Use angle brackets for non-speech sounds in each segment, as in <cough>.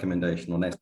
recommendation on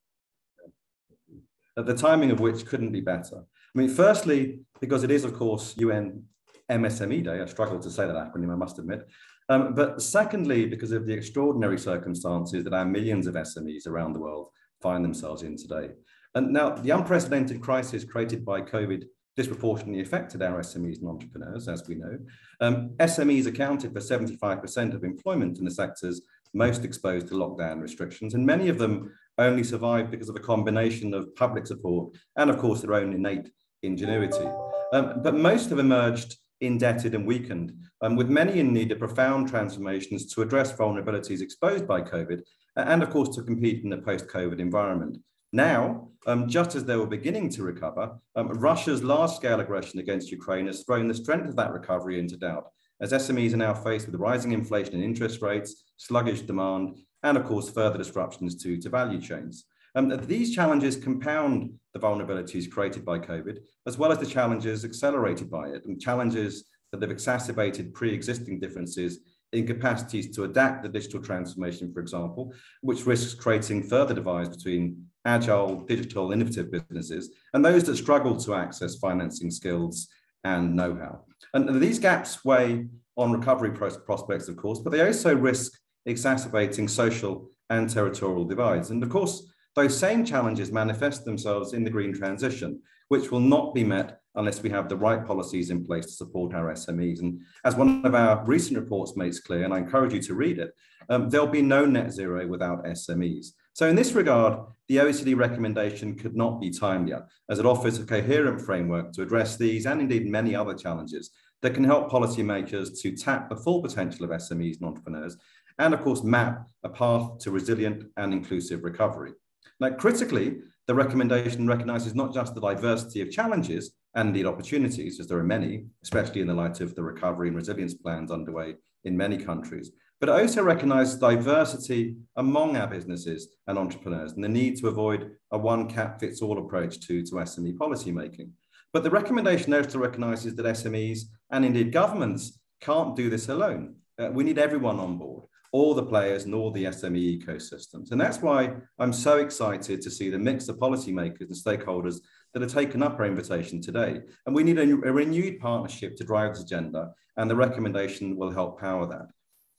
the timing of which couldn't be better. I mean, firstly, because it is, of course, UN MSME Day. I struggle to say that acronym, I must admit. Um, but secondly, because of the extraordinary circumstances that our millions of SMEs around the world find themselves in today. And now, the unprecedented crisis created by COVID disproportionately affected our SMEs and entrepreneurs, as we know. Um, SMEs accounted for 75% of employment in the sectors most exposed to lockdown restrictions, and many of them only survived because of a combination of public support and, of course, their own innate ingenuity. Um, but most have emerged indebted and weakened, um, with many in need of profound transformations to address vulnerabilities exposed by COVID, and of course to compete in a post-COVID environment. Now, um, just as they were beginning to recover, um, Russia's large-scale aggression against Ukraine has thrown the strength of that recovery into doubt, as SMEs are now faced with rising inflation and interest rates, sluggish demand, and of course, further disruptions to, to value chains. Um, these challenges compound the vulnerabilities created by COVID, as well as the challenges accelerated by it, and challenges that have exacerbated pre-existing differences in capacities to adapt the digital transformation, for example, which risks creating further divides between agile, digital, innovative businesses and those that struggle to access financing skills and know-how. And these gaps weigh on recovery prospects, of course, but they also risk exacerbating social and territorial divides. And of course, those same challenges manifest themselves in the green transition, which will not be met unless we have the right policies in place to support our SMEs. And as one of our recent reports makes clear, and I encourage you to read it, um, there'll be no net zero without SMEs. So in this regard, the OECD recommendation could not be timelier, as it offers a coherent framework to address these and indeed many other challenges that can help policymakers to tap the full potential of SMEs and entrepreneurs, and of course map a path to resilient and inclusive recovery. Now, critically, the recommendation recognises not just the diversity of challenges and indeed opportunities, as there are many, especially in the light of the recovery and resilience plans underway in many countries, but it also recognises diversity among our businesses and entrepreneurs and the need to avoid a one cap fits all approach to, to SME policy making. But the recommendation also recognises that SMEs and indeed governments can't do this alone. Uh, we need everyone on board all the players and all the SME ecosystems. And that's why I'm so excited to see the mix of policymakers and stakeholders that have taken up our invitation today. And we need a, a renewed partnership to drive this agenda, and the recommendation will help power that.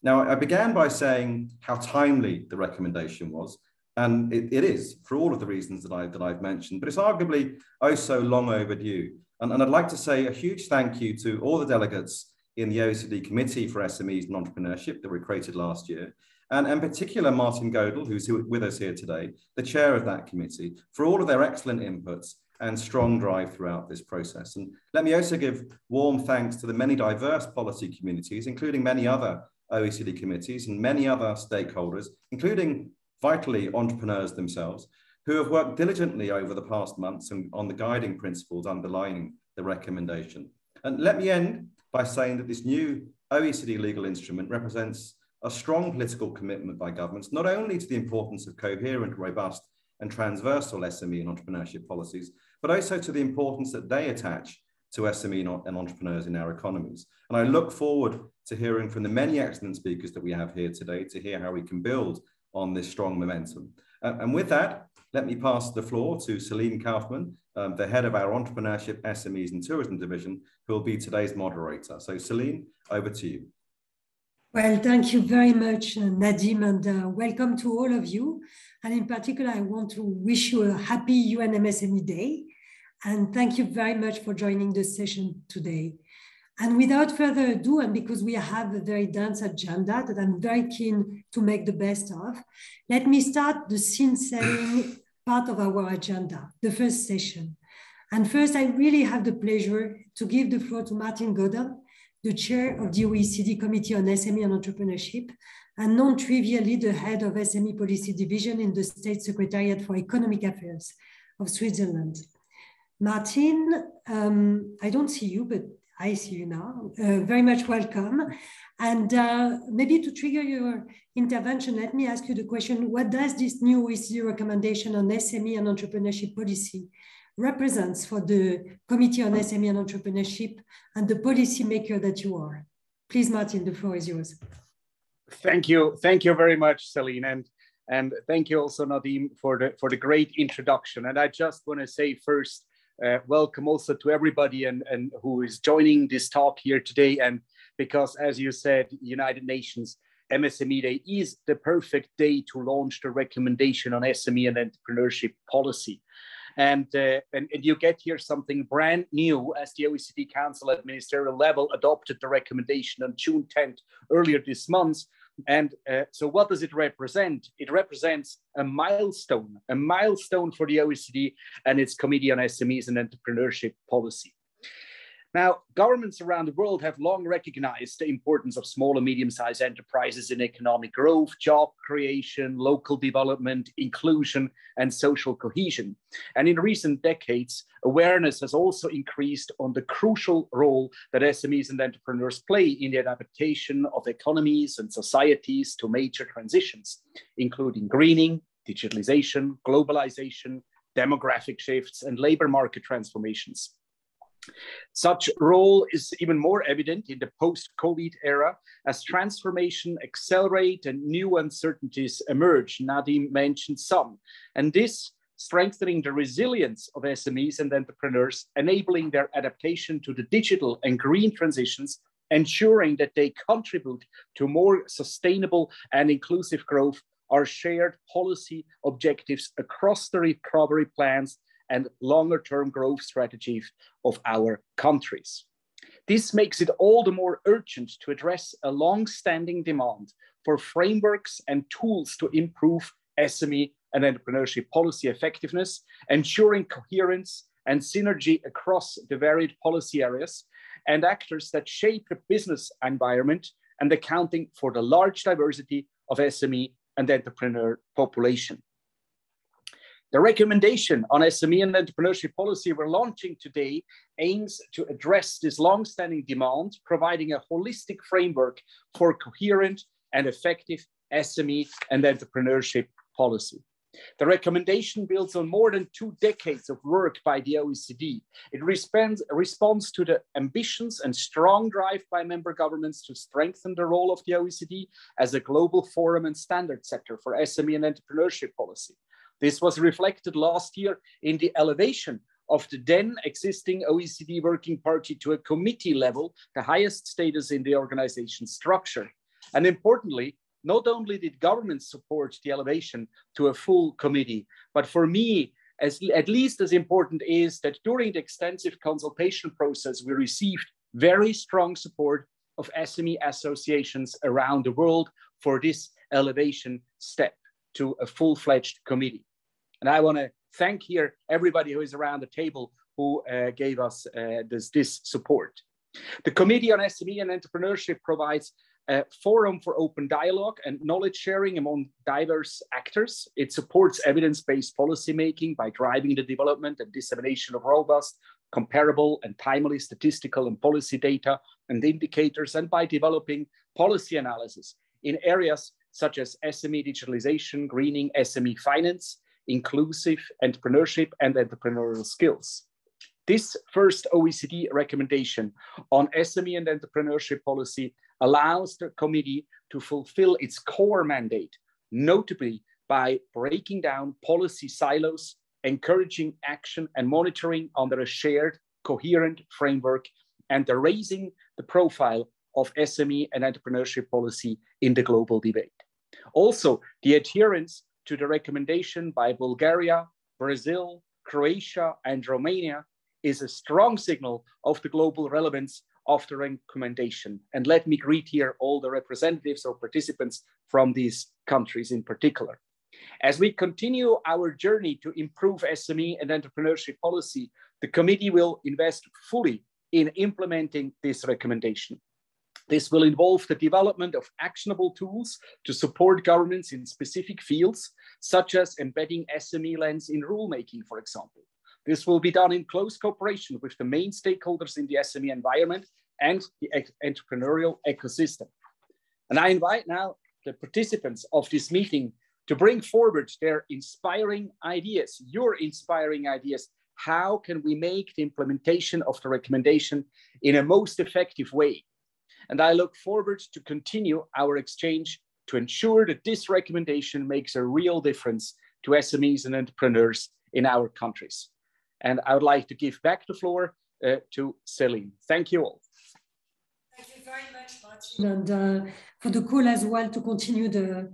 Now, I began by saying how timely the recommendation was, and it, it is for all of the reasons that, I, that I've mentioned, but it's arguably oh so long overdue. And, and I'd like to say a huge thank you to all the delegates in the OECD Committee for SMEs and Entrepreneurship that we created last year. And in particular, Martin Godel, who's with us here today, the chair of that committee, for all of their excellent inputs and strong drive throughout this process. And let me also give warm thanks to the many diverse policy communities, including many other OECD committees and many other stakeholders, including vitally entrepreneurs themselves, who have worked diligently over the past months on the guiding principles underlying the recommendation. And let me end by saying that this new OECD legal instrument represents a strong political commitment by governments, not only to the importance of coherent, robust, and transversal SME and entrepreneurship policies, but also to the importance that they attach to SME and entrepreneurs in our economies. And I look forward to hearing from the many excellent speakers that we have here today to hear how we can build on this strong momentum. Uh, and with that, let me pass the floor to Celine Kauffmann, um, the head of our Entrepreneurship, SMEs and Tourism Division, who will be today's moderator. So Celine, over to you. Well, thank you very much, uh, Nadim, and uh, welcome to all of you. And in particular, I want to wish you a happy UNMSME Day. And thank you very much for joining the session today. And without further ado, and because we have a very dense agenda that I'm very keen to make the best of, let me start the scene setting <clears throat> part of our agenda, the first session. And first, I really have the pleasure to give the floor to Martin Godel, the chair of the OECD Committee on SME and Entrepreneurship, and non-trivially the head of SME Policy Division in the State Secretariat for Economic Affairs of Switzerland. Martin, um, I don't see you, but I see you now. Uh, very much welcome. And uh, maybe to trigger your intervention, let me ask you the question, what does this new OECD recommendation on SME and entrepreneurship policy represents for the Committee on SME and Entrepreneurship and the policymaker that you are? Please, Martin, the floor is yours. Thank you. Thank you very much, Celine. And And thank you also, Nadim, for the, for the great introduction. And I just want to say first, uh, welcome also to everybody and, and who is joining this talk here today. And because as you said, United Nations MSME Day is the perfect day to launch the recommendation on SME and entrepreneurship policy. And, uh, and, and, you get here something brand new as the OECD Council at ministerial level adopted the recommendation on June 10th earlier this month. And uh, so what does it represent? It represents a milestone, a milestone for the OECD and its Committee on SMEs and Entrepreneurship Policy. Now, governments around the world have long recognized the importance of small and medium sized enterprises in economic growth, job creation, local development, inclusion, and social cohesion. And in recent decades, awareness has also increased on the crucial role that SMEs and entrepreneurs play in the adaptation of economies and societies to major transitions, including greening, digitalization, globalization, demographic shifts, and labor market transformations. Such role is even more evident in the post-COVID era as transformation accelerate and new uncertainties emerge. Nadim mentioned some. And this strengthening the resilience of SMEs and entrepreneurs, enabling their adaptation to the digital and green transitions, ensuring that they contribute to more sustainable and inclusive growth are shared policy objectives across the recovery plans and longer term growth strategies of our countries. This makes it all the more urgent to address a long standing demand for frameworks and tools to improve SME and entrepreneurship policy effectiveness, ensuring coherence and synergy across the varied policy areas and actors that shape the business environment and accounting for the large diversity of SME and entrepreneur population. The recommendation on SME and entrepreneurship policy we're launching today aims to address this long-standing demand, providing a holistic framework for coherent and effective SME and entrepreneurship policy. The recommendation builds on more than two decades of work by the OECD. It responds, responds to the ambitions and strong drive by member governments to strengthen the role of the OECD as a global forum and standard sector for SME and entrepreneurship policy. This was reflected last year in the elevation of the then existing OECD Working Party to a committee level, the highest status in the organization structure. And importantly, not only did governments support the elevation to a full committee, but for me, as, at least as important is that during the extensive consultation process, we received very strong support of SME associations around the world for this elevation step to a full-fledged committee. And I want to thank here everybody who is around the table who uh, gave us uh, this, this support. The Committee on SME and Entrepreneurship provides a forum for open dialogue and knowledge sharing among diverse actors. It supports evidence-based policymaking by driving the development and dissemination of robust, comparable and timely statistical and policy data and indicators, and by developing policy analysis in areas such as SME digitalization, greening, SME finance, inclusive entrepreneurship and entrepreneurial skills. This first OECD recommendation on SME and entrepreneurship policy allows the committee to fulfill its core mandate, notably by breaking down policy silos, encouraging action and monitoring under a shared, coherent framework, and raising the profile of SME and entrepreneurship policy in the global debate. Also, the adherence to the recommendation by Bulgaria, Brazil, Croatia, and Romania is a strong signal of the global relevance of the recommendation. And let me greet here all the representatives or participants from these countries in particular. As we continue our journey to improve SME and entrepreneurship policy, the committee will invest fully in implementing this recommendation. This will involve the development of actionable tools to support governments in specific fields, such as embedding SME lens in rulemaking, for example. This will be done in close cooperation with the main stakeholders in the SME environment and the entrepreneurial ecosystem. And I invite now the participants of this meeting to bring forward their inspiring ideas, your inspiring ideas. How can we make the implementation of the recommendation in a most effective way? And I look forward to continue our exchange to ensure that this recommendation makes a real difference to SMEs and entrepreneurs in our countries. And I would like to give back the floor uh, to Celine. Thank you all. Thank you very much, Martin, and uh, for the call as well to continue the,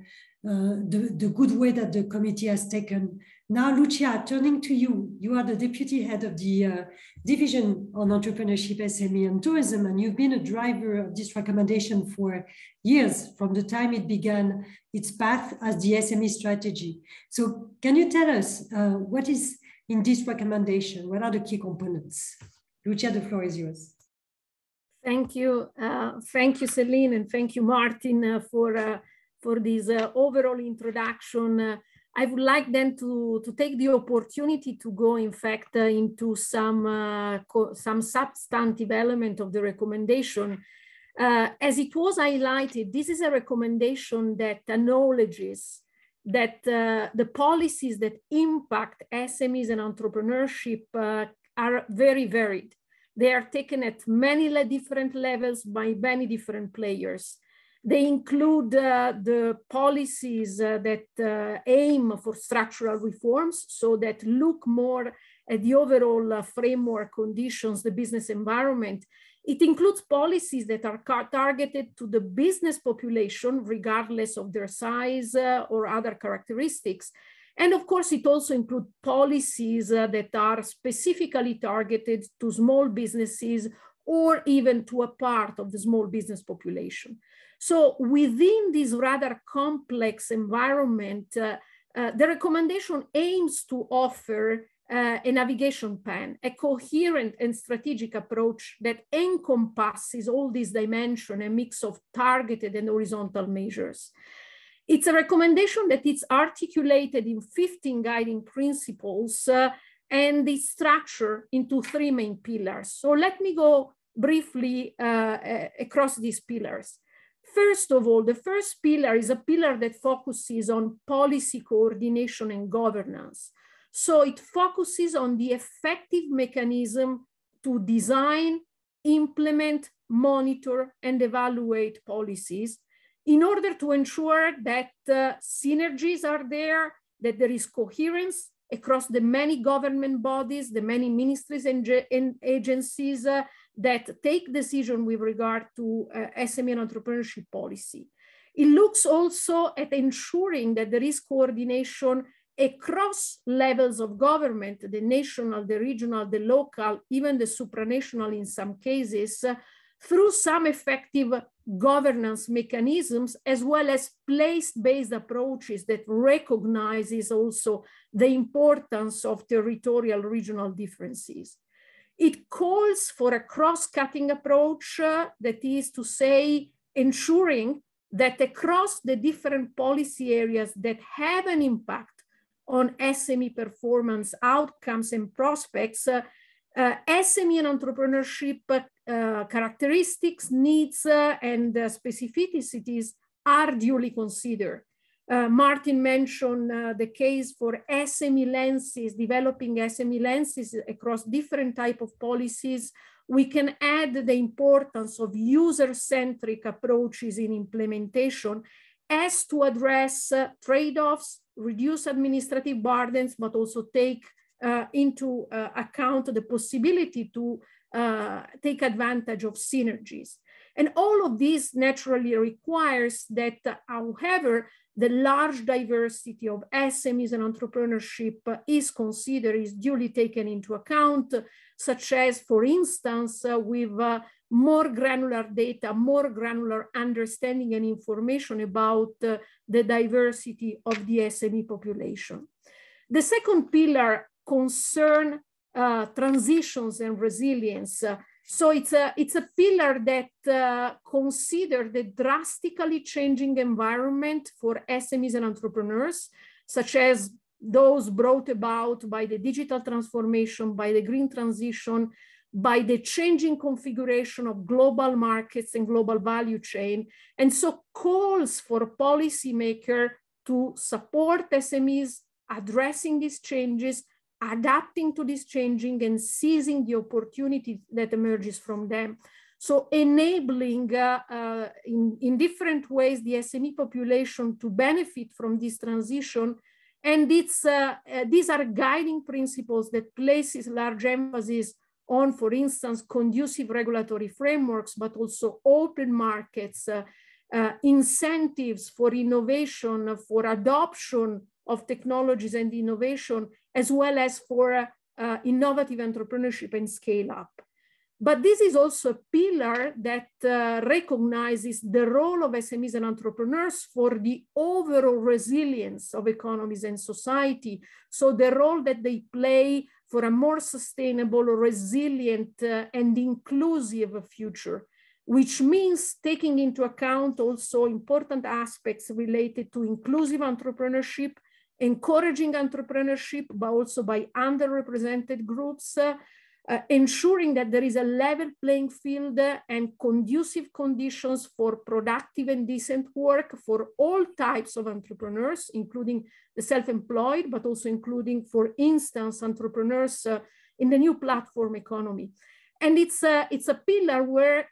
uh, the, the good way that the committee has taken. Now, Lucia, turning to you, you are the deputy head of the uh, division on entrepreneurship, SME, and tourism, and you've been a driver of this recommendation for years from the time it began its path as the SME strategy. So, can you tell us uh, what is in this recommendation? What are the key components? Lucia, the floor is yours. Thank you. Uh, thank you, Celine, and thank you, Martin, uh, for, uh, for this uh, overall introduction. Uh, I would like then to, to take the opportunity to go, in fact, uh, into some, some substantive element of the recommendation. as it was highlighted, this is a recommendation that acknowledges that the policies that impact SMEs and entrepreneurship are very varied they are taken at many different levels by many different players. They include uh, the policies uh, that uh, aim for structural reforms, so that look more at the overall framework conditions, the business environment. It includes policies that are targeted to the business population, regardless of their size or other characteristics. And of course, it also includes policies uh, that are specifically targeted to small businesses or even to a part of the small business population. So within this rather complex environment, uh, uh, the recommendation aims to offer uh, a navigation plan, a coherent and strategic approach that encompasses all these dimensions, a mix of targeted and horizontal measures. It's a recommendation that it's articulated in 15 guiding principles uh, and is structured into three main pillars. So let me go briefly uh, across these pillars. First of all, the first pillar is a pillar that focuses on policy coordination and governance. So it focuses on the effective mechanism to design, implement, monitor, and evaluate policies in order to ensure that uh, synergies are there, that there is coherence across the many government bodies, the many ministries and, and agencies uh, that take decision with regard to uh, SME and entrepreneurship policy. It looks also at ensuring that there is coordination across levels of government, the national, the regional, the local, even the supranational in some cases, uh, through some effective governance mechanisms as well as place-based approaches that recognizes also the importance of territorial regional differences. It calls for a cross-cutting approach uh, that is to say ensuring that across the different policy areas that have an impact on SME performance outcomes and prospects, uh, uh, SME and entrepreneurship uh, characteristics, needs, uh, and uh, specificities are duly considered. Uh, Martin mentioned uh, the case for SME lenses, developing SME lenses across different type of policies. We can add the importance of user-centric approaches in implementation as to address uh, trade-offs, reduce administrative burdens, but also take uh, into uh, account the possibility to take advantage of synergies. And all of this naturally requires that, however, the large diversity of SMEs and entrepreneurship is considered, is duly taken into account, such as, for instance, uh, with uh, more granular data, more granular understanding and information about uh, the diversity of the SME population. The second pillar concern uh, transitions and resilience. So it's a, it's a pillar that uh, consider the drastically changing environment for SMEs and entrepreneurs, such as those brought about by the digital transformation, by the green transition, by the changing configuration of global markets and global value chain. And so calls for policymaker to support SMEs addressing these changes adapting to this changing and seizing the opportunity that emerges from them. So enabling uh, uh, in, in different ways the SME population to benefit from this transition. And it's, uh, uh, these are guiding principles that places large emphasis on, for instance, conducive regulatory frameworks, but also open markets, uh, uh, incentives for innovation, for adoption of technologies and innovation, as well as for innovative entrepreneurship and scale up. But this is also a pillar that uh, recognizes the role of SMEs and entrepreneurs for the overall resilience of economies and society. So the role that they play for a more sustainable, resilient, uh, and inclusive future, which means taking into account also important aspects related to inclusive entrepreneurship, encouraging entrepreneurship, but also by underrepresented groups, uh, uh, ensuring that there is a level playing field and conducive conditions for productive and decent work for all types of entrepreneurs, including the self-employed, but also including, for instance, entrepreneurs uh, in the new platform economy. And it's a, it's a pillar where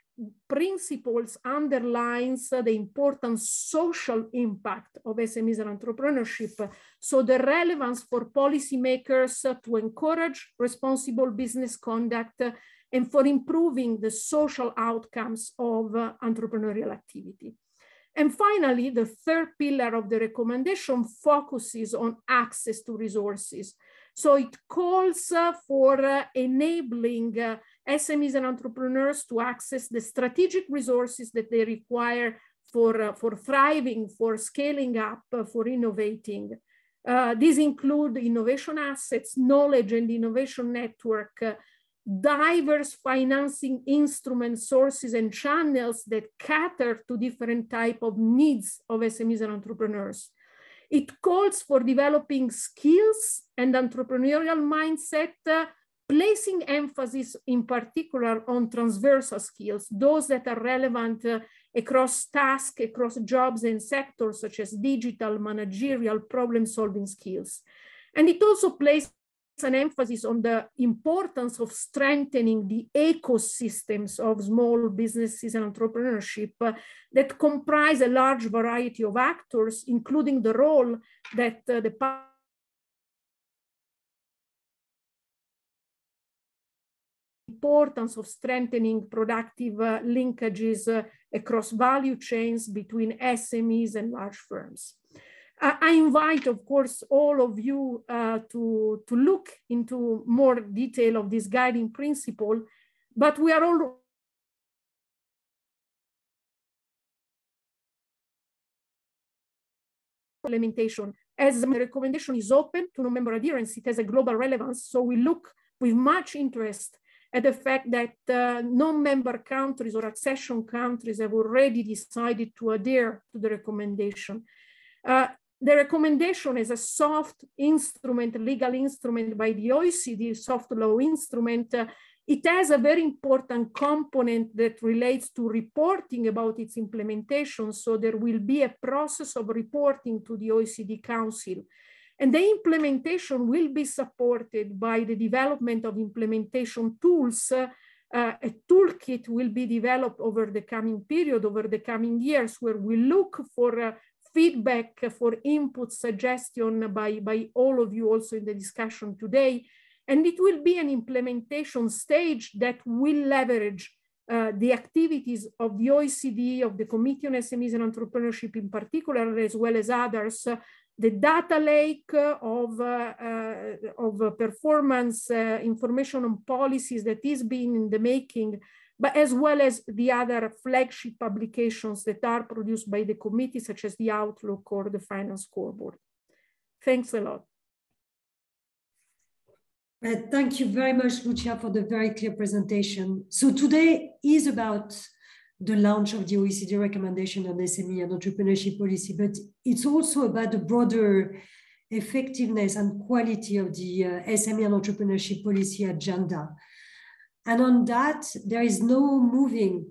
principles underlines the important social impact of SMEs and entrepreneurship. So the relevance for policymakers to encourage responsible business conduct and for improving the social outcomes of entrepreneurial activity. And finally, the third pillar of the recommendation focuses on access to resources. So it calls uh, for uh, enabling uh, SMEs and entrepreneurs to access the strategic resources that they require for, uh, for thriving, for scaling up, uh, for innovating. Uh, these include innovation assets, knowledge and innovation network, uh, diverse financing instruments, sources and channels that cater to different type of needs of SMEs and entrepreneurs. It calls for developing skills and entrepreneurial mindset uh, placing emphasis in particular on transversal skills, those that are relevant uh, across tasks, across jobs and sectors such as digital, managerial, problem-solving skills. And it also places an emphasis on the importance of strengthening the ecosystems of small businesses and entrepreneurship uh, that comprise a large variety of actors, including the role that uh, the importance of strengthening productive uh, linkages uh, across value chains between SMEs and large firms. I invite, of course, all of you uh, to, to look into more detail of this guiding principle, but we are all implementation as the recommendation is open to non-member adherence, it has a global relevance. So we look with much interest at the fact that uh, non-member countries or accession countries have already decided to adhere to the recommendation. Uh, the recommendation is a soft instrument, legal instrument by the OECD, soft law instrument. Uh, it has a very important component that relates to reporting about its implementation. So there will be a process of reporting to the OECD Council. And the implementation will be supported by the development of implementation tools. Uh, a toolkit will be developed over the coming period, over the coming years, where we look for uh, feedback, for input, suggestion by, by all of you also in the discussion today. And it will be an implementation stage that will leverage uh, the activities of the OECD, of the Committee on SMEs and Entrepreneurship in particular, as well as others, uh, the data lake of, uh, of performance uh, information on policies that is being in the making, but as well as the other flagship publications that are produced by the committee, such as the Outlook or the Finance Scoreboard. Thanks a lot. Uh, thank you very much, Lucia, for the very clear presentation. So today is about the launch of the OECD recommendation on SME and entrepreneurship policy, but it's also about the broader effectiveness and quality of the uh, SME and entrepreneurship policy agenda. And on that, there is no moving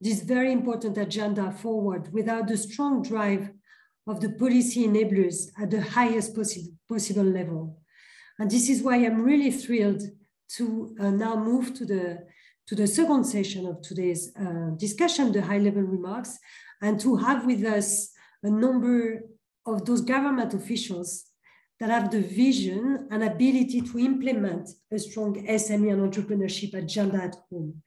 this very important agenda forward without the strong drive of the policy enablers at the highest possi possible level. And this is why I'm really thrilled to uh, now move to the to the second session of today's uh, discussion, the high level remarks, and to have with us a number of those government officials that have the vision and ability to implement a strong SME and entrepreneurship agenda at home.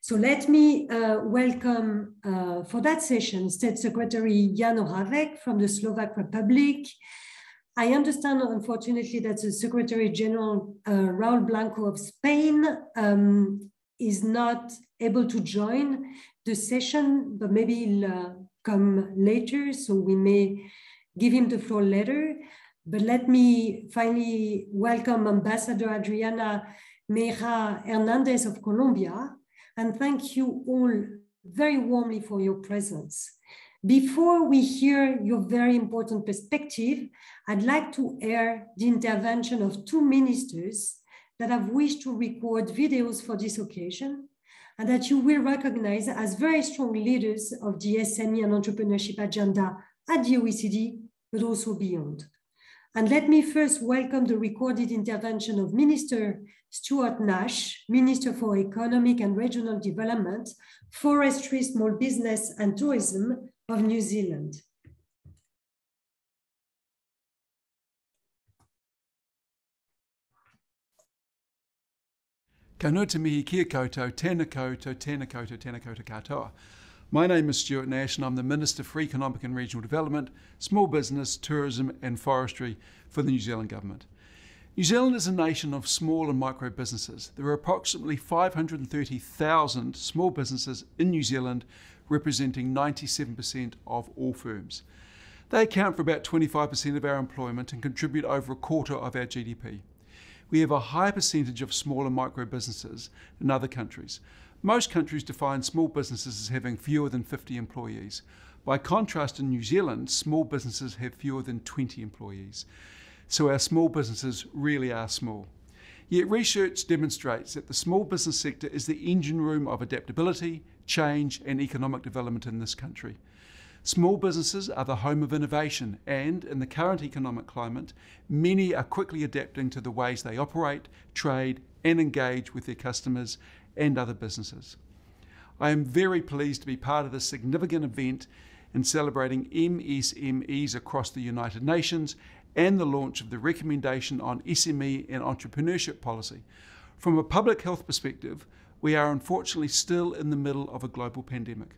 So let me uh, welcome uh, for that session State Secretary Jan Oravec from the Slovak Republic. I understand, unfortunately, that the Secretary General uh, Raul Blanco of Spain um, is not able to join the session, but maybe he'll uh, come later, so we may give him the floor later. But let me finally welcome Ambassador Adriana Mejía Hernandez of Colombia, and thank you all very warmly for your presence. Before we hear your very important perspective, I'd like to air the intervention of two ministers that have wished to record videos for this occasion and that you will recognize as very strong leaders of the SME and entrepreneurship agenda at the OECD, but also beyond. And let me first welcome the recorded intervention of Minister Stuart Nash, Minister for Economic and Regional Development, Forestry, Small Business and Tourism of New Zealand. Kanuta mihi kia koutou, tēnā koutou, tēnā koutou, tēnā koutou katoa. My name is Stuart Nash and I'm the Minister for Economic and Regional Development, Small Business, Tourism and Forestry for the New Zealand Government. New Zealand is a nation of small and micro businesses. There are approximately 530,000 small businesses in New Zealand, representing 97% of all firms. They account for about 25% of our employment and contribute over a quarter of our GDP we have a high percentage of small and micro businesses in other countries. Most countries define small businesses as having fewer than 50 employees. By contrast, in New Zealand, small businesses have fewer than 20 employees. So our small businesses really are small. Yet research demonstrates that the small business sector is the engine room of adaptability, change, and economic development in this country. Small businesses are the home of innovation, and in the current economic climate, many are quickly adapting to the ways they operate, trade, and engage with their customers and other businesses. I am very pleased to be part of this significant event in celebrating MSMEs across the United Nations and the launch of the recommendation on SME and entrepreneurship policy. From a public health perspective, we are unfortunately still in the middle of a global pandemic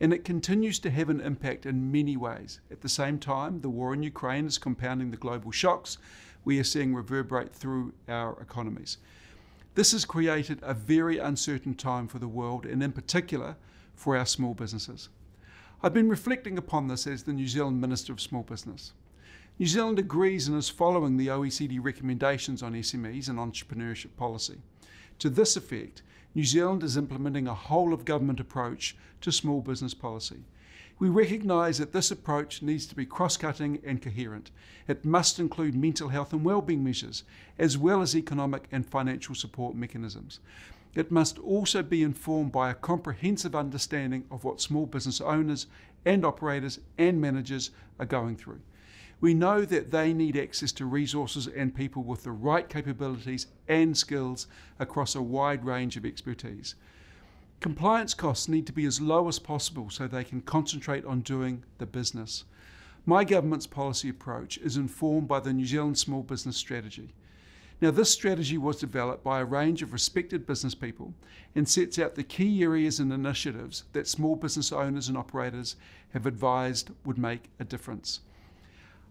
and it continues to have an impact in many ways. At the same time, the war in Ukraine is compounding the global shocks we are seeing reverberate through our economies. This has created a very uncertain time for the world and, in particular, for our small businesses. I've been reflecting upon this as the New Zealand Minister of Small Business. New Zealand agrees and is following the OECD recommendations on SMEs and entrepreneurship policy. To this effect, New Zealand is implementing a whole of government approach to small business policy. We recognise that this approach needs to be cross cutting and coherent. It must include mental health and well-being measures, as well as economic and financial support mechanisms. It must also be informed by a comprehensive understanding of what small business owners and operators and managers are going through. We know that they need access to resources and people with the right capabilities and skills across a wide range of expertise. Compliance costs need to be as low as possible so they can concentrate on doing the business. My government's policy approach is informed by the New Zealand Small Business Strategy. Now, this strategy was developed by a range of respected business people and sets out the key areas and initiatives that small business owners and operators have advised would make a difference.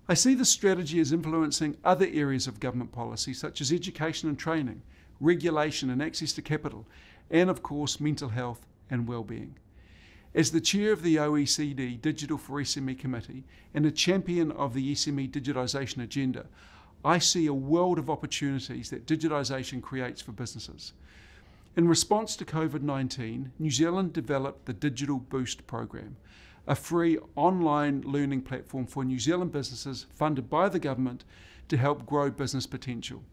I see this strategy as influencing other areas of government policy, such as education and training, regulation and access to capital, and of course, mental health and well-being. As the chair of the OECD Digital for SME Committee and a champion of the SME digitisation agenda, I see a world of opportunities that digitisation creates for businesses. In response to COVID 19, New Zealand developed the Digital Boost program, a free online learning platform for New Zealand businesses funded by the government to help grow business potential.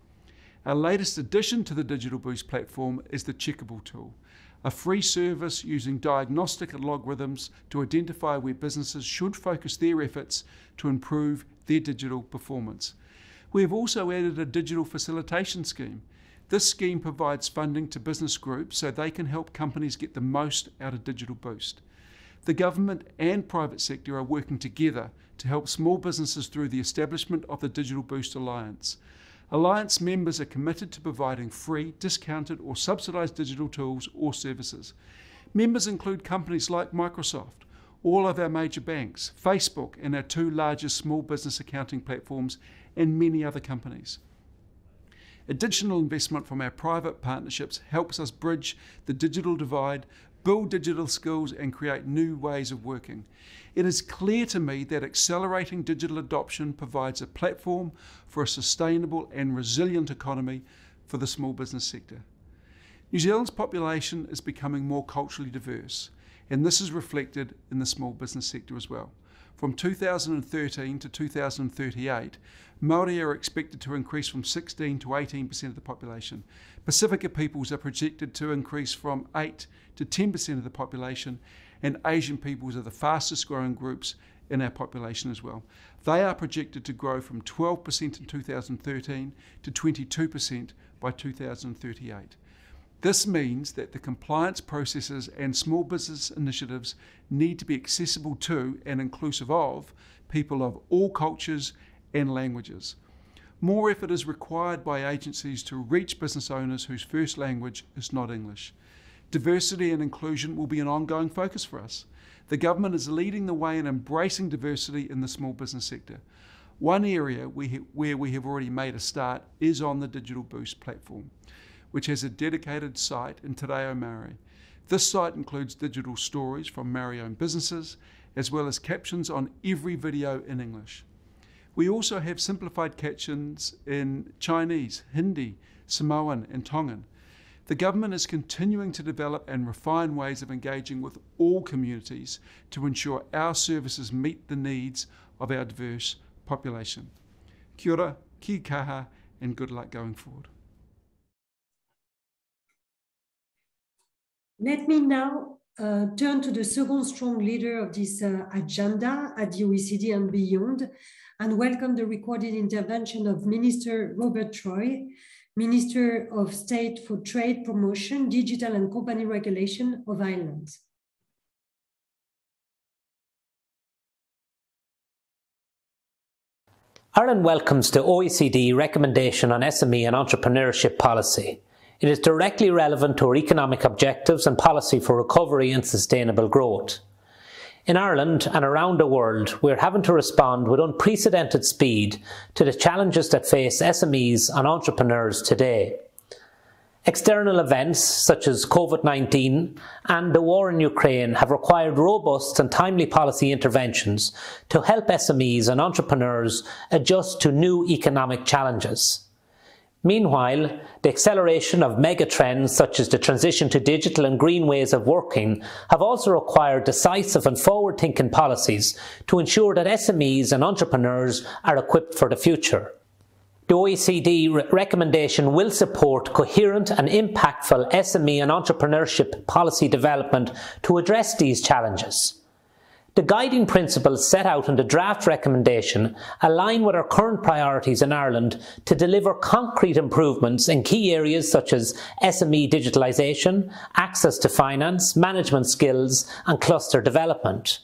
Our latest addition to the Digital Boost platform is the Checkable tool, a free service using diagnostic algorithms to identify where businesses should focus their efforts to improve their digital performance. We have also added a digital facilitation scheme This scheme provides funding to business groups so they can help companies get the most out of Digital Boost. The government and private sector are working together to help small businesses through the establishment of the Digital Boost Alliance. Alliance members are committed to providing free, discounted, or subsidised digital tools or services. Members include companies like Microsoft, all of our major banks, Facebook, and our two largest small business accounting platforms, and many other companies. Additional investment from our private partnerships helps us bridge the digital divide, build digital skills, and create new ways of working. It is clear to me that accelerating digital adoption provides a platform for a sustainable and resilient economy for the small business sector. New Zealand's population is becoming more culturally diverse, and this is reflected in the small business sector as well. From 2013 to 2038, Māori are expected to increase from 16 to 18% of the population. Pasifika peoples are projected to increase from 8 to 10% of the population, and Asian peoples are the fastest growing groups in our population as well. They are projected to grow from 12% in 2013 to 22% by 2038. This means that the compliance processes and small business initiatives need to be accessible to and inclusive of people of all cultures and languages. More effort is required by agencies to reach business owners whose first language is not English. Diversity and inclusion will be an ongoing focus for us. The government is leading the way in embracing diversity in the small business sector. One area we where we have already made a start is on the Digital Boost platform, which has a dedicated site in Te Reo Maori. This site includes digital stories from Maori owned businesses, as well as captions on every video in English. We also have simplified captions in Chinese, Hindi, Samoan, and Tongan. The government is continuing to develop and refine ways of engaging with all communities to ensure our services meet the needs of our diverse population. Kia ora, kia kaha, and good luck going forward. Let me now uh, turn to the second strong leader of this uh, agenda at the OECD and beyond, and welcome the recorded intervention of Minister Robert Troy, Minister of State for Trade Promotion, Digital and Company Regulation of Ireland. Ireland welcomes the OECD recommendation on SME and entrepreneurship policy. It is directly relevant to our economic objectives and policy for recovery and sustainable growth. In Ireland and around the world, we're having to respond with unprecedented speed to the challenges that face SMEs and entrepreneurs today. External events such as COVID 19 and the war in Ukraine have required robust and timely policy interventions to help SMEs and entrepreneurs adjust to new economic challenges. Meanwhile, the acceleration of megatrends such as the transition to digital and green ways of working have also required decisive and forward-thinking policies to ensure that SMEs and entrepreneurs are equipped for the future. The OECD re recommendation will support coherent and impactful SME and entrepreneurship policy development to address these challenges. The guiding principles set out in the draft recommendation align with our current priorities in Ireland to deliver concrete improvements in key areas such as SME digitalisation, access to finance, management skills and cluster development.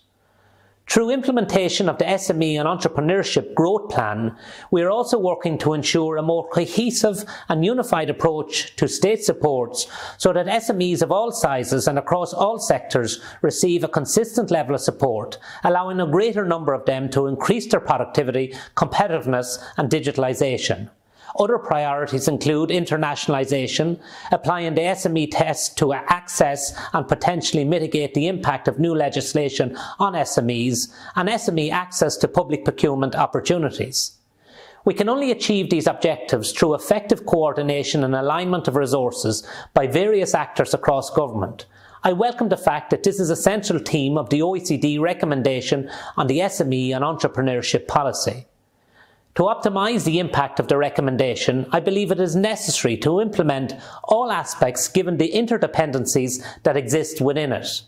Through implementation of the SME and Entrepreneurship Growth Plan, we are also working to ensure a more cohesive and unified approach to state supports so that SMEs of all sizes and across all sectors receive a consistent level of support, allowing a greater number of them to increase their productivity, competitiveness and digitalisation. Other priorities include internationalisation, applying the SME test to access and potentially mitigate the impact of new legislation on SMEs, and SME access to public procurement opportunities. We can only achieve these objectives through effective coordination and alignment of resources by various actors across government. I welcome the fact that this is a central theme of the OECD recommendation on the SME and entrepreneurship policy. To optimise the impact of the recommendation, I believe it is necessary to implement all aspects given the interdependencies that exist within it.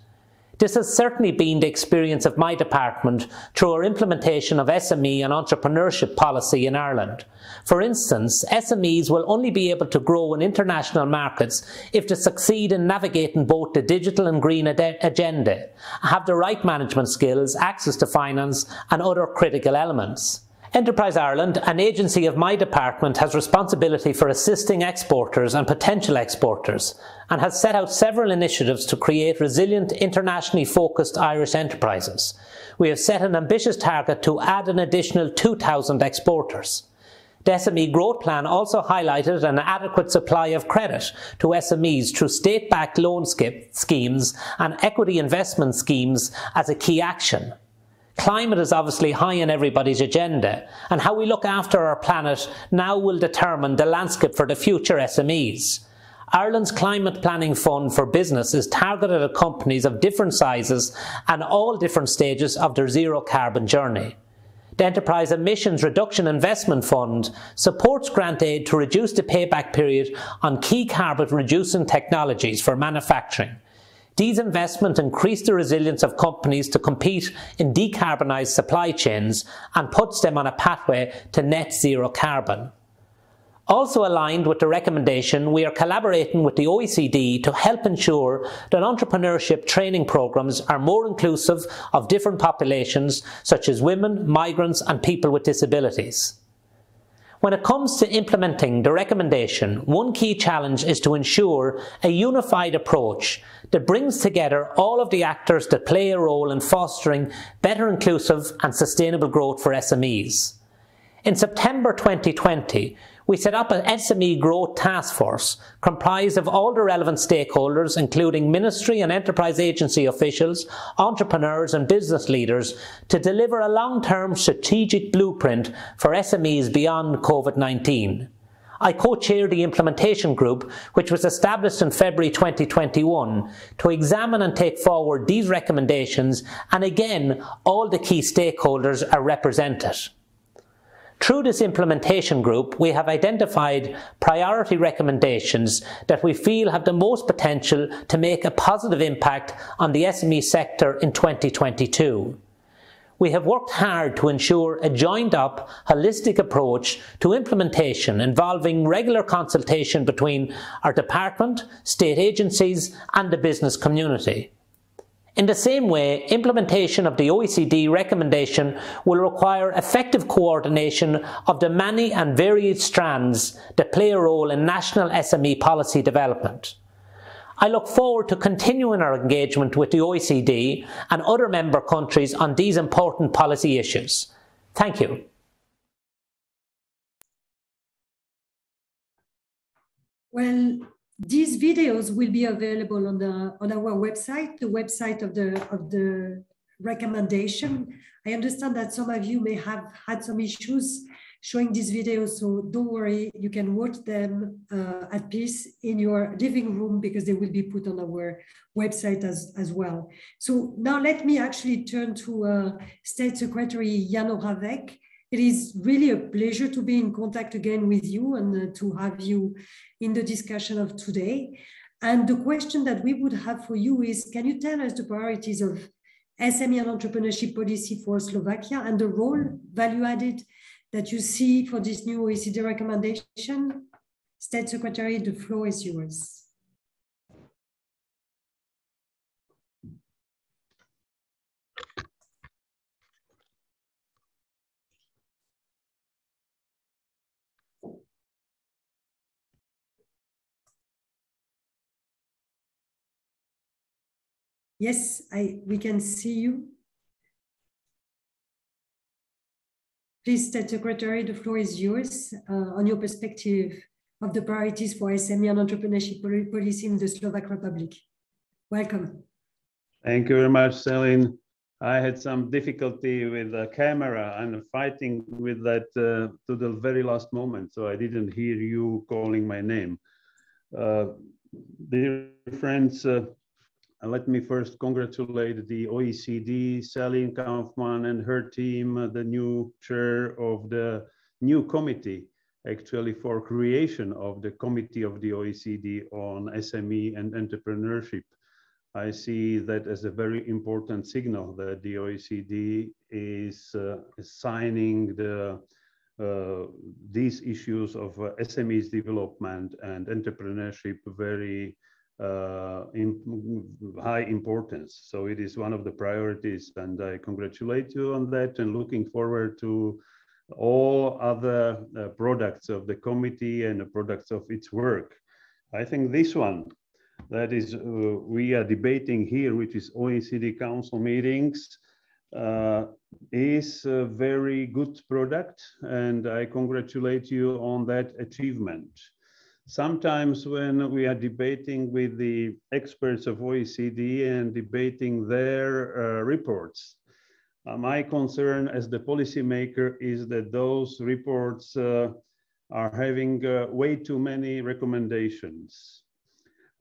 This has certainly been the experience of my department through our implementation of SME and entrepreneurship policy in Ireland. For instance, SMEs will only be able to grow in international markets if they succeed in navigating both the digital and green agenda, have the right management skills, access to finance and other critical elements. Enterprise Ireland, an agency of my department, has responsibility for assisting exporters and potential exporters and has set out several initiatives to create resilient, internationally focused Irish enterprises. We have set an ambitious target to add an additional 2,000 exporters. The SME Growth Plan also highlighted an adequate supply of credit to SMEs through state-backed loan schemes and equity investment schemes as a key action. Climate is obviously high on everybody's agenda, and how we look after our planet now will determine the landscape for the future SMEs. Ireland's Climate Planning Fund for Business is targeted at companies of different sizes and all different stages of their zero carbon journey. The Enterprise Emissions Reduction Investment Fund supports grant aid to reduce the payback period on key carbon reducing technologies for manufacturing. These investments increase the resilience of companies to compete in decarbonised supply chains and puts them on a pathway to net zero carbon. Also aligned with the recommendation, we are collaborating with the OECD to help ensure that entrepreneurship training programs are more inclusive of different populations such as women, migrants and people with disabilities. When it comes to implementing the recommendation, one key challenge is to ensure a unified approach that brings together all of the actors that play a role in fostering better inclusive and sustainable growth for SMEs. In September 2020, we set up an SME Growth Task Force comprised of all the relevant stakeholders, including ministry and enterprise agency officials, entrepreneurs and business leaders, to deliver a long-term strategic blueprint for SMEs beyond COVID-19. I co-chaired the implementation group, which was established in February 2021, to examine and take forward these recommendations, and again, all the key stakeholders are represented. Through this implementation group, we have identified priority recommendations that we feel have the most potential to make a positive impact on the SME sector in 2022. We have worked hard to ensure a joined up, holistic approach to implementation involving regular consultation between our department, state agencies and the business community. In the same way, implementation of the OECD recommendation will require effective coordination of the many and varied strands that play a role in national SME policy development. I look forward to continuing our engagement with the OECD and other member countries on these important policy issues. Thank you. Well, these videos will be available on the on our website, the website of the of the recommendation. I understand that some of you may have had some issues showing these videos, so don't worry, you can watch them uh, at peace in your living room because they will be put on our website as, as well. So now let me actually turn to uh, State Secretary Jan Oravec. It is really a pleasure to be in contact again with you and uh, to have you in the discussion of today. And the question that we would have for you is, can you tell us the priorities of SME and entrepreneurship policy for Slovakia and the role value added that you see for this new OECD recommendation? State Secretary, the floor is yours. Yes, I, we can see you. Please, State Secretary, the floor is yours uh, on your perspective of the priorities for SME and entrepreneurship policy in the Slovak Republic. Welcome. Thank you very much, Celine. I had some difficulty with the camera and fighting with that uh, to the very last moment, so I didn't hear you calling my name. Uh, dear friends, uh, let me first congratulate the OECD, Celine Kauffmann and her team, the new chair of the new committee, actually for creation of the committee of the OECD on SME and entrepreneurship. I see that as a very important signal that the OECD is uh, assigning the uh, these issues of uh, SMEs development and entrepreneurship very uh, in high importance. So it is one of the priorities and I congratulate you on that and looking forward to all other uh, products of the committee and the products of its work. I think this one that is uh, we are debating here, which is OECD Council meetings, uh, is a very good product and I congratulate you on that achievement. Sometimes when we are debating with the experts of OECD and debating their uh, reports, uh, my concern as the policymaker is that those reports uh, are having uh, way too many recommendations.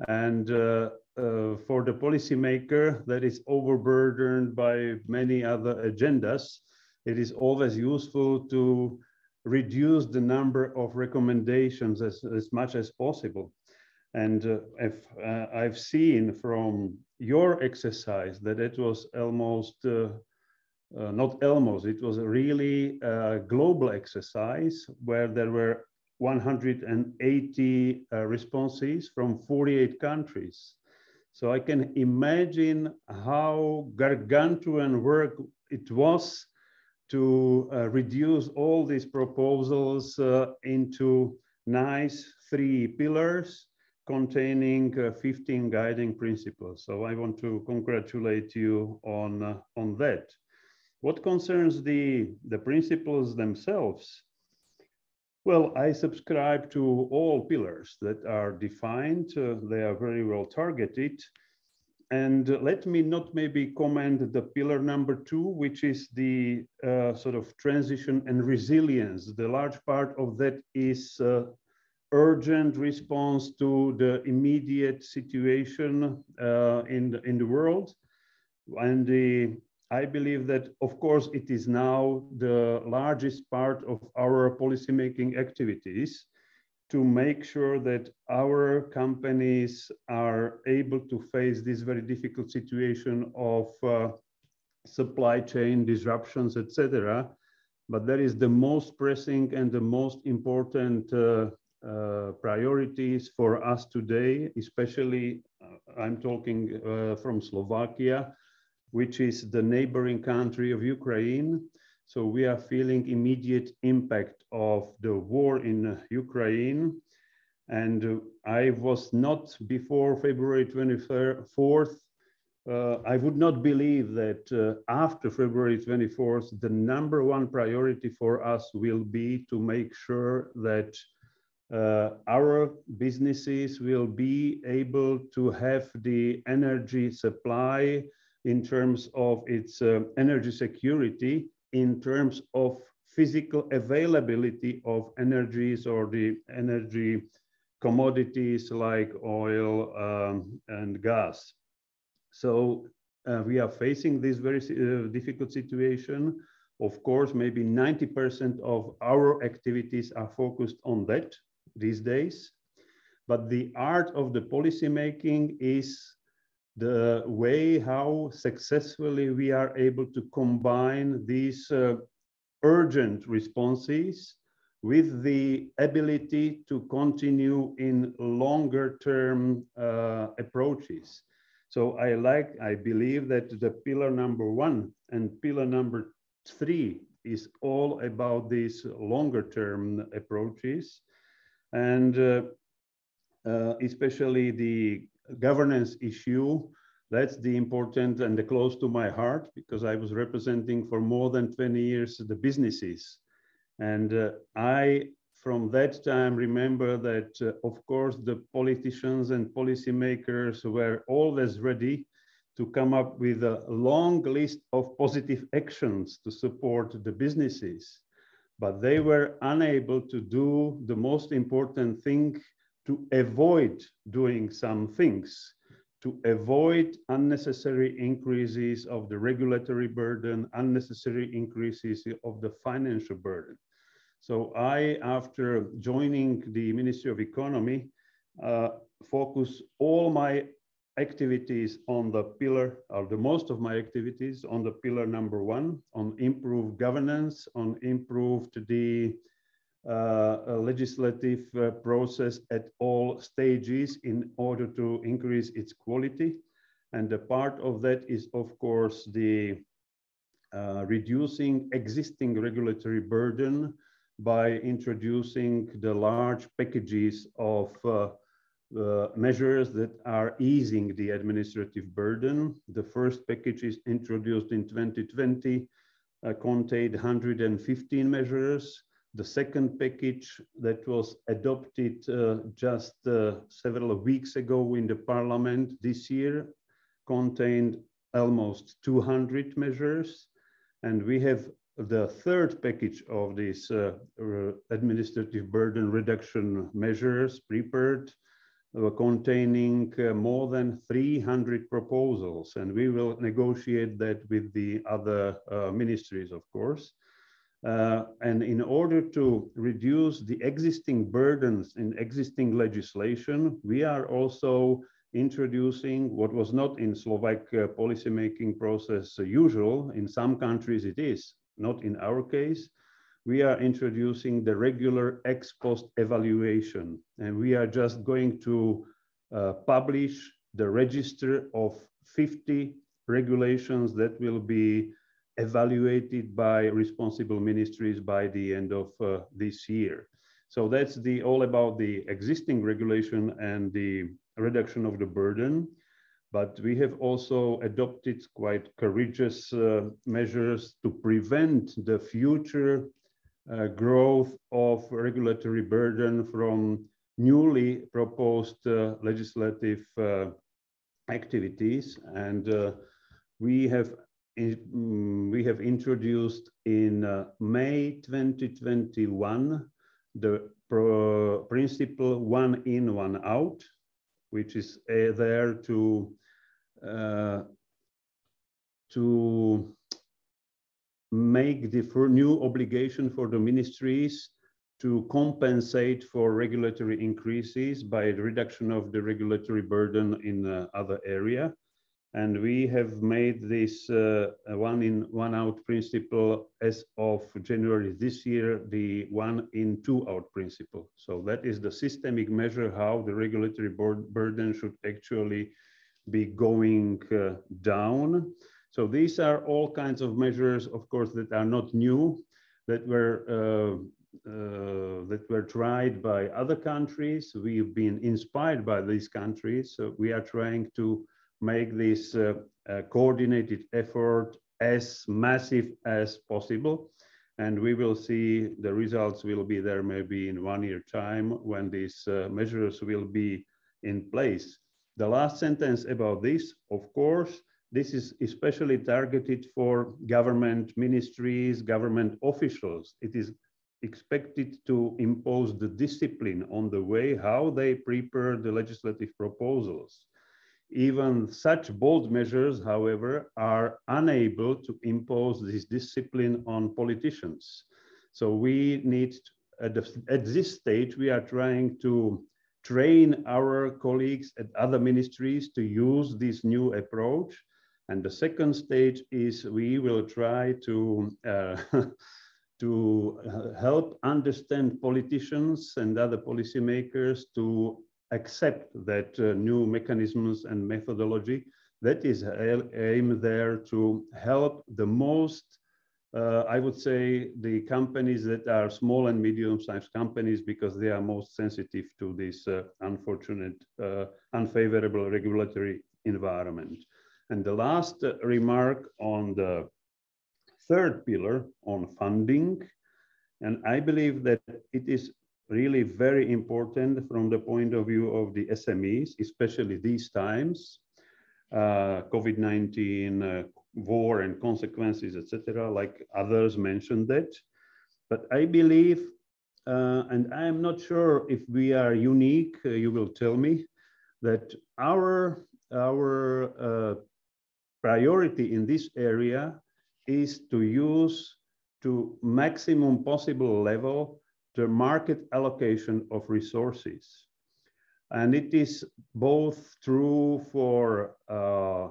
And uh, uh, for the policymaker that is overburdened by many other agendas, it is always useful to reduce the number of recommendations as, as much as possible. And uh, if, uh, I've seen from your exercise that it was almost, uh, uh not almost, it was a really global exercise where there were 180 uh, responses from 48 countries. So I can imagine how gargantuan work it was to uh, reduce all these proposals uh, into nice three pillars containing uh, 15 guiding principles. So I want to congratulate you on, uh, on that. What concerns the, the principles themselves, well, I subscribe to all pillars that are defined. Uh, they are very well targeted. And let me not maybe comment the pillar number two, which is the uh, sort of transition and resilience. The large part of that is uh, urgent response to the immediate situation uh, in, the, in the world. And the I believe that, of course, it is now the largest part of our policymaking activities to make sure that our companies are able to face this very difficult situation of uh, supply chain disruptions, etc. But that is the most pressing and the most important uh, uh, priorities for us today, especially uh, I'm talking uh, from Slovakia, which is the neighboring country of Ukraine. So we are feeling immediate impact of the war in Ukraine. And I was not before February 24th, uh, I would not believe that uh, after February 24th, the number one priority for us will be to make sure that uh, our businesses will be able to have the energy supply in terms of its uh, energy security, in terms of physical availability of energies or the energy commodities like oil um, and gas. So uh, we are facing this very uh, difficult situation. Of course, maybe 90% of our activities are focused on that these days. But the art of the policymaking is the way how successfully we are able to combine these uh, urgent responses with the ability to continue in longer term uh, approaches. So I like, I believe that the pillar number one and pillar number three is all about these longer term approaches. And uh, uh, especially the governance issue, that's the important and the close to my heart because I was representing for more than 20 years the businesses. And uh, I, from that time, remember that, uh, of course, the politicians and policymakers were always ready to come up with a long list of positive actions to support the businesses. But they were unable to do the most important thing to avoid doing some things, to avoid unnecessary increases of the regulatory burden, unnecessary increases of the financial burden. So I, after joining the Ministry of Economy, uh, focus all my activities on the pillar, or the most of my activities on the pillar number one, on improved governance, on improved the legislative uh, process at all stages in order to increase its quality. And a part of that is, of course, the uh, reducing existing regulatory burden by introducing the large packages of uh, uh, measures that are easing the administrative burden. The first package is introduced in 2020, uh, contained 115 measures. The second package that was adopted uh, just uh, several weeks ago in the parliament this year contained almost 200 measures. And we have the third package of these uh, administrative burden reduction measures prepared uh, containing uh, more than 300 proposals. And we will negotiate that with the other uh, ministries, of course. Uh, and in order to reduce the existing burdens in existing legislation, we are also introducing what was not in Slovak uh, policymaking process uh, usual. In some countries it is, not in our case. We are introducing the regular ex post evaluation, and we are just going to uh, publish the register of 50 regulations that will be evaluated by responsible ministries by the end of uh, this year. So that's the all about the existing regulation and the reduction of the burden. But we have also adopted quite courageous uh, measures to prevent the future uh, growth of regulatory burden from newly proposed uh, legislative uh, activities. And uh, we have we have introduced in uh, May 2021 the principle one in, one out, which is uh, there to uh, to make the new obligation for the ministries to compensate for regulatory increases by the reduction of the regulatory burden in uh, other area. And we have made this uh, one in, one out principle as of January this year, the one in, two out principle. So that is the systemic measure how the regulatory burden should actually be going uh, down. So these are all kinds of measures, of course, that are not new, that were uh, uh, that were tried by other countries. We've been inspired by these countries. So we are trying to make this uh, uh, coordinated effort as massive as possible. And we will see the results will be there maybe in one year time when these uh, measures will be in place. The last sentence about this, of course, this is especially targeted for government ministries, government officials. It is expected to impose the discipline on the way how they prepare the legislative proposals. Even such bold measures, however, are unable to impose this discipline on politicians. So we need, to, at, the, at this stage, we are trying to train our colleagues at other ministries to use this new approach. And the second stage is we will try to uh, <laughs> to help understand politicians and other policymakers to accept that uh, new mechanisms and methodology that is aim there to help the most uh, I would say the companies that are small and medium-sized companies because they are most sensitive to this uh, unfortunate, uh, unfavorable regulatory environment. And the last uh, remark on the third pillar on funding, and I believe that it is really very important from the point of view of the SMEs, especially these times, uh, COVID-19, uh, war and consequences, etc., like others mentioned that. But I believe, uh, and I am not sure if we are unique, uh, you will tell me, that our, our uh, priority in this area is to use to maximum possible level the market allocation of resources. And it is both true for uh,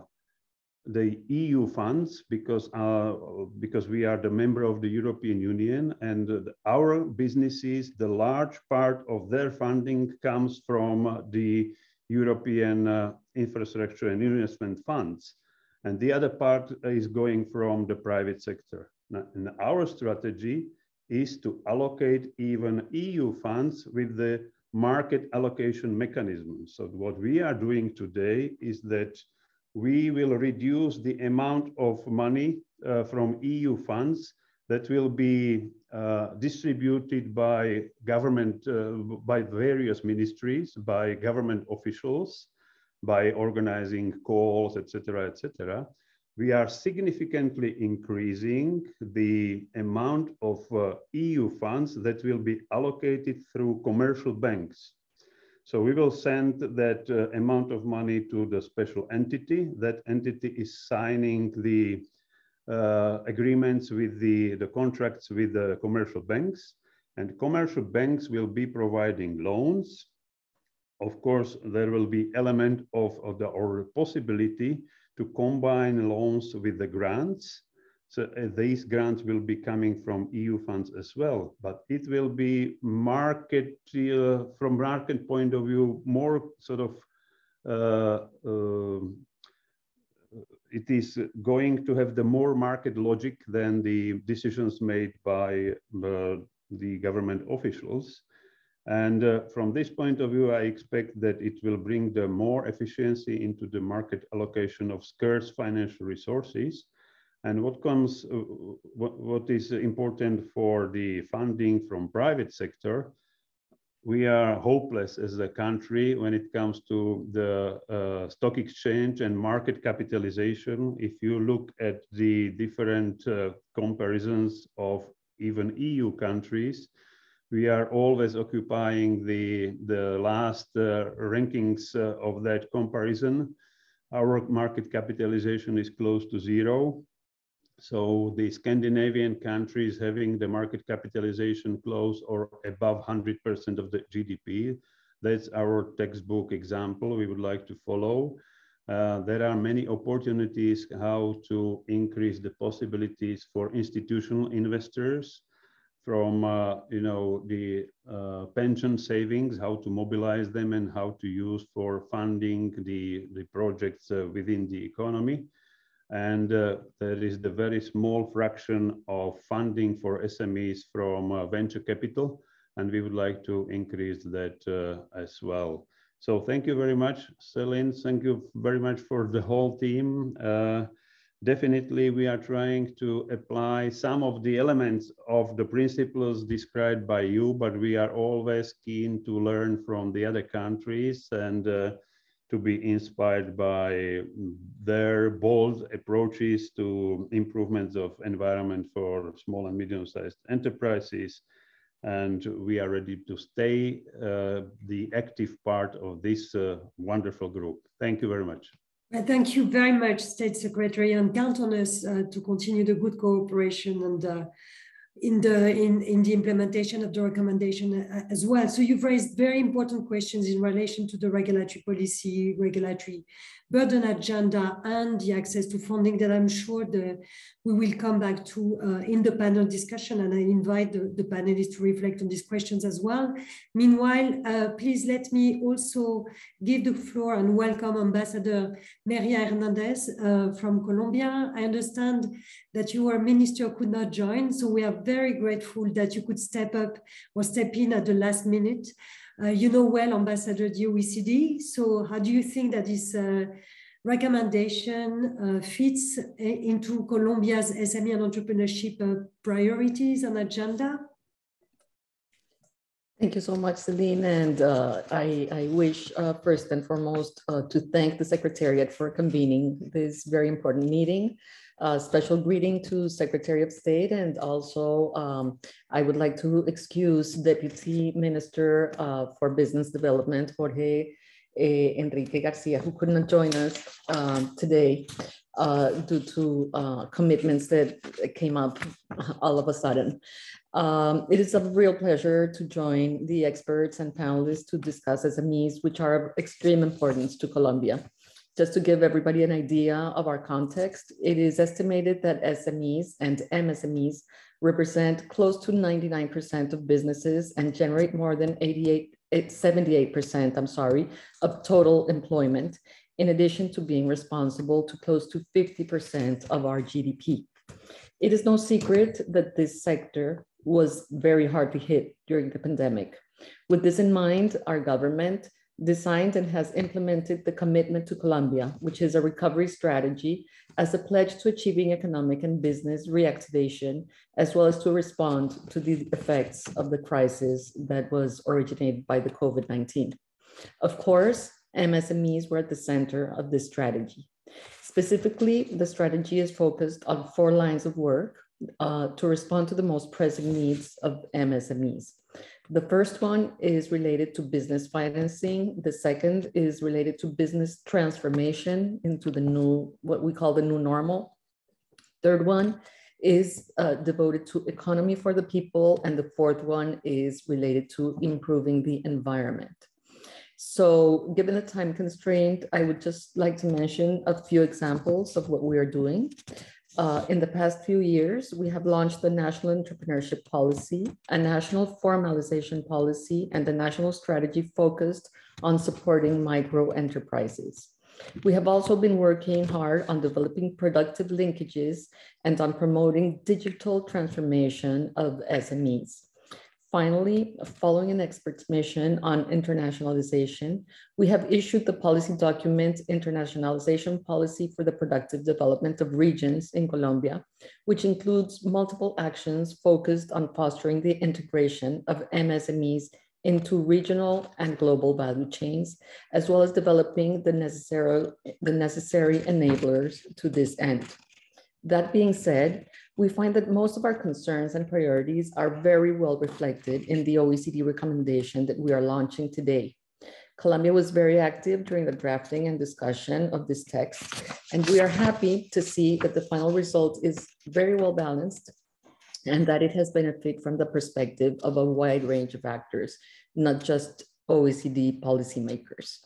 the EU funds because uh, because we are the member of the European Union and uh, our businesses, the large part of their funding comes from the European uh, infrastructure and investment funds. And the other part is going from the private sector. Now, and our strategy is to allocate even EU funds with the market allocation mechanism. So what we are doing today is that we will reduce the amount of money uh, from EU funds that will be uh, distributed by government, uh, by various ministries, by government officials, by organizing calls, etc., etc. We are significantly increasing the amount of uh, EU funds that will be allocated through commercial banks. So we will send that uh, amount of money to the special entity. That entity is signing the uh, agreements with the, the contracts with the commercial banks. And commercial banks will be providing loans. Of course, there will be element of, of the or possibility to combine loans with the grants. So uh, these grants will be coming from EU funds as well, but it will be market, uh, from market point of view, more sort of, uh, um, it is going to have the more market logic than the decisions made by uh, the government officials. And uh, from this point of view, I expect that it will bring the more efficiency into the market allocation of scarce financial resources and what comes, uh, what, what is important for the funding from private sector, we are hopeless as a country when it comes to the uh, stock exchange and market capitalization. If you look at the different uh, comparisons of even EU countries, we are always occupying the, the last uh, rankings uh, of that comparison. Our market capitalization is close to zero. So the Scandinavian countries having the market capitalization close or above 100% of the GDP. That's our textbook example we would like to follow. Uh, there are many opportunities how to increase the possibilities for institutional investors from uh, you know the uh, pension savings, how to mobilize them and how to use for funding the, the projects uh, within the economy. And uh, there is the very small fraction of funding for SMEs from uh, venture capital. And we would like to increase that uh, as well. So thank you very much, Celine. Thank you very much for the whole team. Definitely, we are trying to apply some of the elements of the principles described by you, but we are always keen to learn from the other countries and uh, to be inspired by their bold approaches to improvements of environment for small and medium-sized enterprises. And we are ready to stay uh, the active part of this uh, wonderful group. Thank you very much. Thank you very much, State Secretary, and count on us uh, to continue the good cooperation and uh, in the in, in the implementation of the recommendation uh, as well. So you've raised very important questions in relation to the regulatory policy, regulatory burden agenda, and the access to funding that I'm sure the, we will come back to uh, in the panel discussion. And I invite the, the panelists to reflect on these questions as well. Meanwhile, uh, please let me also give the floor and welcome Ambassador Maria Hernandez uh, from Colombia. I understand that your minister could not join, so we are very grateful that you could step up or step in at the last minute. Uh, you know well, Ambassador, the OECD. So how do you think that this uh, recommendation uh, fits into Colombia's SME and entrepreneurship uh, priorities and agenda? Thank you so much, Celine. And uh, I, I, wish uh, first and foremost to thank the Secretariat for convening this very important meeting. A special greeting to Secretary of State and also um, I would like to excuse Deputy Minister uh, for Business Development, Jorge eh, Enrique Garcia, who could not join us um, today. uh, due to uh, commitments that came up all of a sudden. Um, it is a real pleasure to join the experts and panelists to discuss SMEs, which are of extreme importance to Colombia. Just to give everybody an idea of our context, it is estimated that SMEs and MSMEs represent close to 99% of businesses and generate more than 88, eh, 78%, I'm sorry, of total employment, in addition to being responsible to close to 50% of our GDP. It is no secret that this sector was very hard to hit during the pandemic. With this in mind, our government designed and has implemented the commitment to Colombia, which is a recovery strategy as a pledge to achieving economic and business reactivation, as well as to respond to the effects of the crisis that was originated by the COVID-19. Of course, MSMEs were at the center of this strategy. Specifically, the strategy is focused on four lines of work uh, to respond to the most pressing needs of MSMEs. The first one is related to business financing. The second is related to business transformation into the new, what we call the new normal. Third one is uh, devoted to economy for the people. And the fourth one is related to improving the environment. So given the time constraint, I would just like to mention a few examples of what we are doing. Uh, in the past few years, we have launched the National Entrepreneurship Policy, a national formalization policy, and a national strategy focused on supporting micro enterprises. We have also been working hard on developing productive linkages and on promoting digital transformation of SMEs. Finally, following an expert's mission on internationalization, we have issued the policy document Internationalization Policy for the Productive Development of Regions in Colombia, which includes multiple actions focused on fostering the integration of MSMEs into regional and global value chains, as well as developing the necessary, the necessary enablers to this end. That being said, we find that most of our concerns and priorities are very well reflected in the OECD recommendation that we are launching today. Colombia was very active during the drafting and discussion of this text, and we are happy to see that the final result is very well balanced and that it has benefit from the perspective of a wide range of actors, not just OECD policymakers.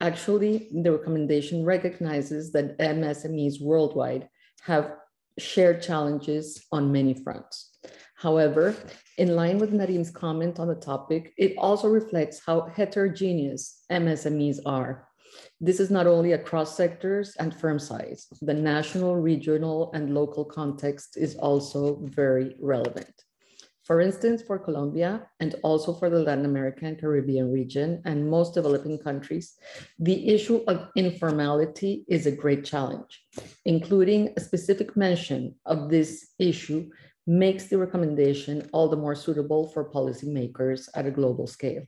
Actually, the recommendation recognizes that MSMEs worldwide have shared challenges on many fronts. However, in line with Nadeem's comment on the topic, it also reflects how heterogeneous MSMEs are. This is not only across sectors and firm size, the national, regional, and local context is also very relevant. For instance, for Colombia and also for the Latin American and Caribbean region and most developing countries, the issue of informality is a great challenge. Including a specific mention of this issue makes the recommendation all the more suitable for policymakers at a global scale.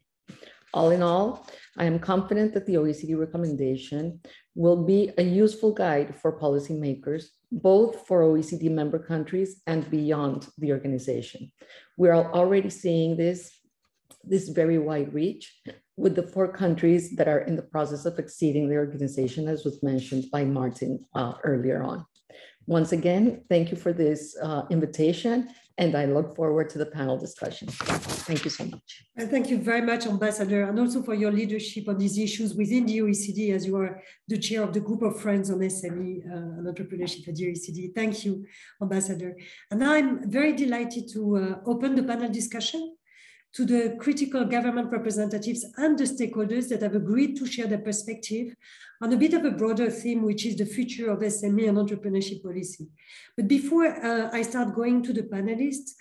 All in all, I am confident that the OECD recommendation will be a useful guide for policymakers, both for OECD member countries and beyond the organization. We are already seeing this, this very wide reach with the four countries that are in the process of exceeding the organization, as was mentioned by Martin uh, earlier on. Once again, thank you for this uh, invitation and I look forward to the panel discussion. Thank you so much. And thank you very much, Ambassador, and also for your leadership on these issues within the OECD as you are the chair of the group of friends on SME uh, and entrepreneurship at the OECD. Thank you, Ambassador. And I'm very delighted to uh, open the panel discussion to the critical government representatives and the stakeholders that have agreed to share their perspective on a bit of a broader theme, which is the future of SME and entrepreneurship policy. But before uh, I start going to the panelists,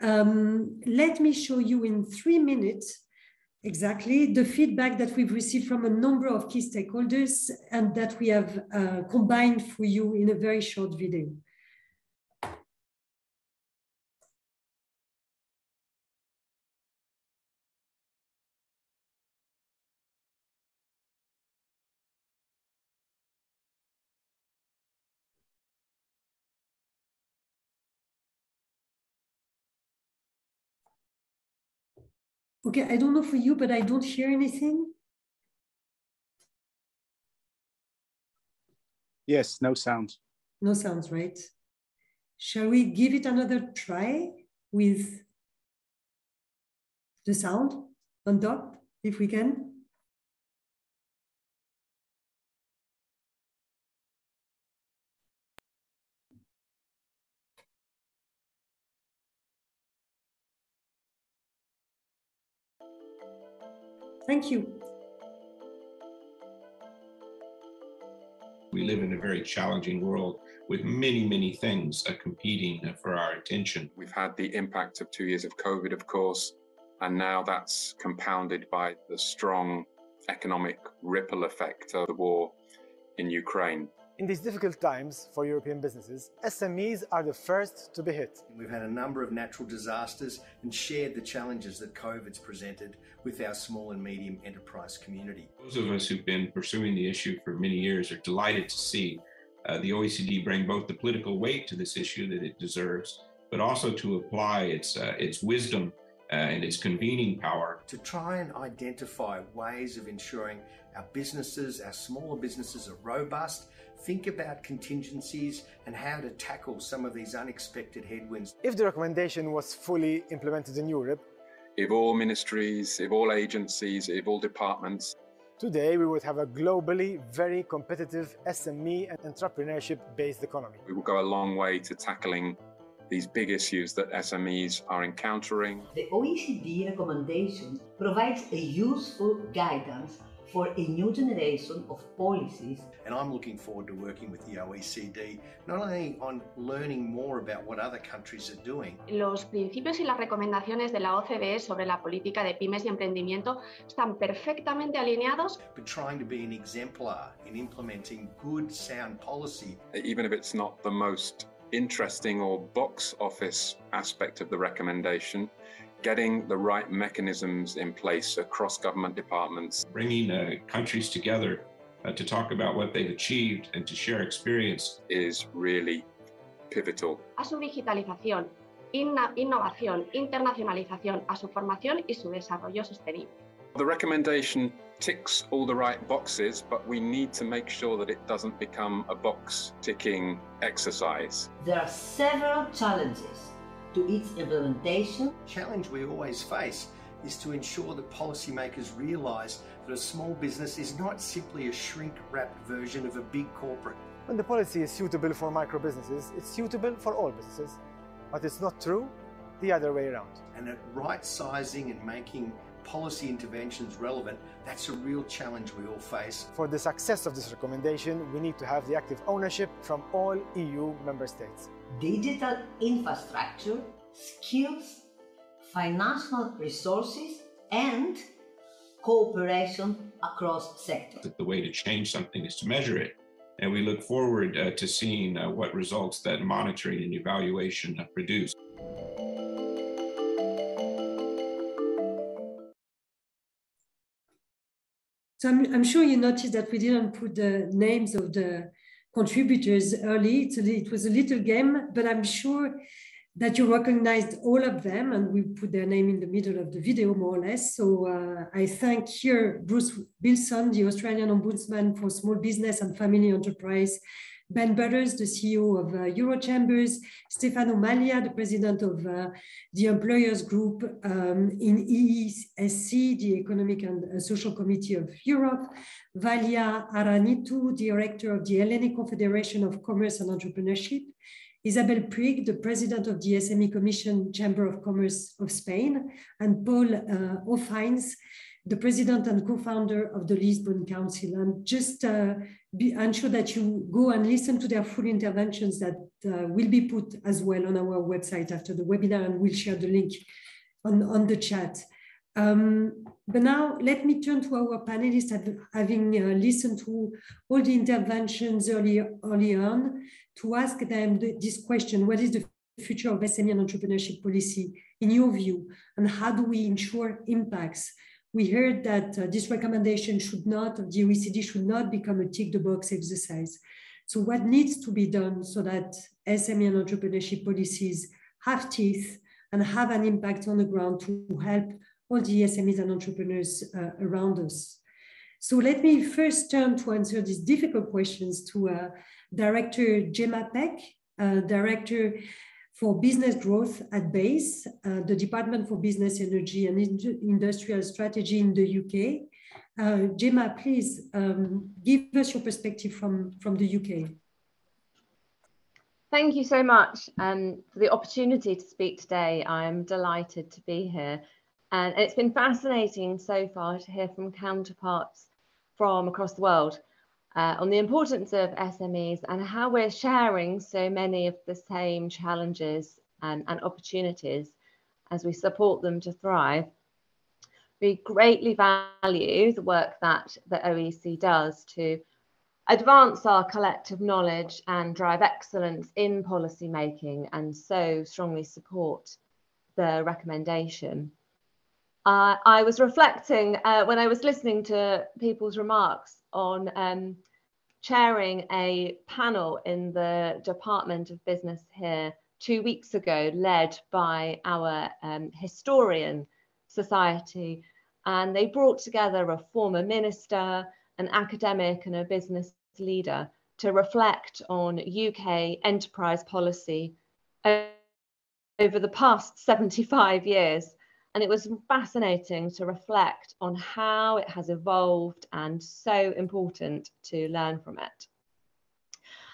um, let me show you in three minutes exactly the feedback that we've received from a number of key stakeholders and that we have uh, combined for you in a very short video. Okay, I don't know for you, but I don't hear anything. Yes, no sound. No sounds, right? Shall we give it another try with the sound on top, if we can? Thank you. We live in a very challenging world with many, many things competing for our attention. We've had the impact of two years of COVID, of course, and now that's compounded by the strong economic ripple effect of the war in Ukraine. In these difficult times for European businesses, SMEs are the first to be hit. We've had a number of natural disasters and shared the challenges that COVID's presented with our small and medium enterprise community. Those of us who've been pursuing the issue for many years are delighted to see uh, the OECD bring both the political weight to this issue that it deserves, but also to apply its, uh, its wisdom uh, and its convening power. To try and identify ways of ensuring our businesses, our smaller businesses are robust, think about contingencies and how to tackle some of these unexpected headwinds. If the recommendation was fully implemented in Europe, if all ministries, if all agencies, if all departments Today, we would have a globally very competitive SME and entrepreneurship based economy. We will go a long way to tackling these big issues that SMEs are encountering. The OECD recommendation provides a useful guidance for a new generation of policies. And I'm looking forward to working with the OECD, not only on learning more about what other countries are doing. Los principios y las recomendaciones de la OCDE sobre la política de pymes y emprendimiento están perfectamente alineados. But trying to be an exemplar in implementing good, sound policy. Even if it's not the most interesting or box office aspect of the recommendation, getting the right mechanisms in place across government departments. Bringing uh, countries together uh, to talk about what they've achieved and to share experience is really pivotal. A su digitalización, innovación, internacionalización, a su formación y su desarrollo sostenible. The recommendation ticks all the right boxes, but we need to make sure that it doesn't become a box ticking exercise. There are several challenges to its implementation. Challenge we always face is to ensure that policymakers realise that a small business is not simply a shrink-wrapped version of a big corporate. When the policy is suitable for micro businesses, it's suitable for all businesses. But it's not true the other way around. And at right sizing and making policy interventions relevant, that's a real challenge we all face. For the success of this recommendation, we need to have the active ownership from all EU member states. Digital infrastructure, skills, financial resources, and cooperation across sectors. The way to change something is to measure it. And we look forward uh, to seeing uh, what results that monitoring and evaluation produce. So I'm, I'm, sure you noticed that we didn't put the names of the contributors early. it was a little game, but I'm sure that you recognized all of them and we put their name in the middle of the video more or less. So uh, I thank here Bruce Billson, the Australian Ombudsman for Small Business and Family Enterprise, Ben Butters, the CEO of uh, Eurochambres, Stefano Mallia, the president of uh, the Employers Group um, in EESC, the Economic and uh, Social Committee of Europe, Valia Aranitou, director of the Hellenic Confederation of Commerce and Entrepreneurship, Isabel Puig, the president of the SME Commission Chamber of Commerce of Spain, and Paul uh, Hofheinz, the president and co-founder of the Lisbon Council. And just uh, be, ensure that you go and listen to their full interventions that uh, will be put as well on our website after the webinar, and we'll share the link on, on the chat. Um, but now let me turn to our panelists, having uh, listened to all the interventions early, early on, to ask them the, this question, what is the future of SME and entrepreneurship policy in your view, and how do we ensure impacts we heard that uh, this recommendation should not, the OECD should not become a tick the box exercise. So what needs to be done so that SME and entrepreneurship policies have teeth and have an impact on the ground to help all the SMEs and entrepreneurs uh, around us. So let me first turn to answer these difficult questions to uh, Director Gemma Peck, uh, Director for Business Growth at BEIS, uh, the Department for Business Energy and Industrial Strategy in the UK. Uh, Gemma, please um, give us your perspective from, from the UK. Thank you so much um, for the opportunity to speak today. I'm delighted to be here. And it's been fascinating so far to hear from counterparts from across the world uh, on the importance of SMEs and how we're sharing so many of the same challenges and, and opportunities as we support them to thrive. We greatly value the work that the OEC does to advance our collective knowledge and drive excellence in policy making and so strongly support the recommendation. Uh, I was reflecting uh, when I was listening to people's remarks on um, chairing a panel in the Department of Business here two weeks ago, led by our um, historian society. And they brought together a former minister, an academic and a business leader to reflect on UK enterprise policy over the past 75 years. And it was fascinating to reflect on how it has evolved and so important to learn from it.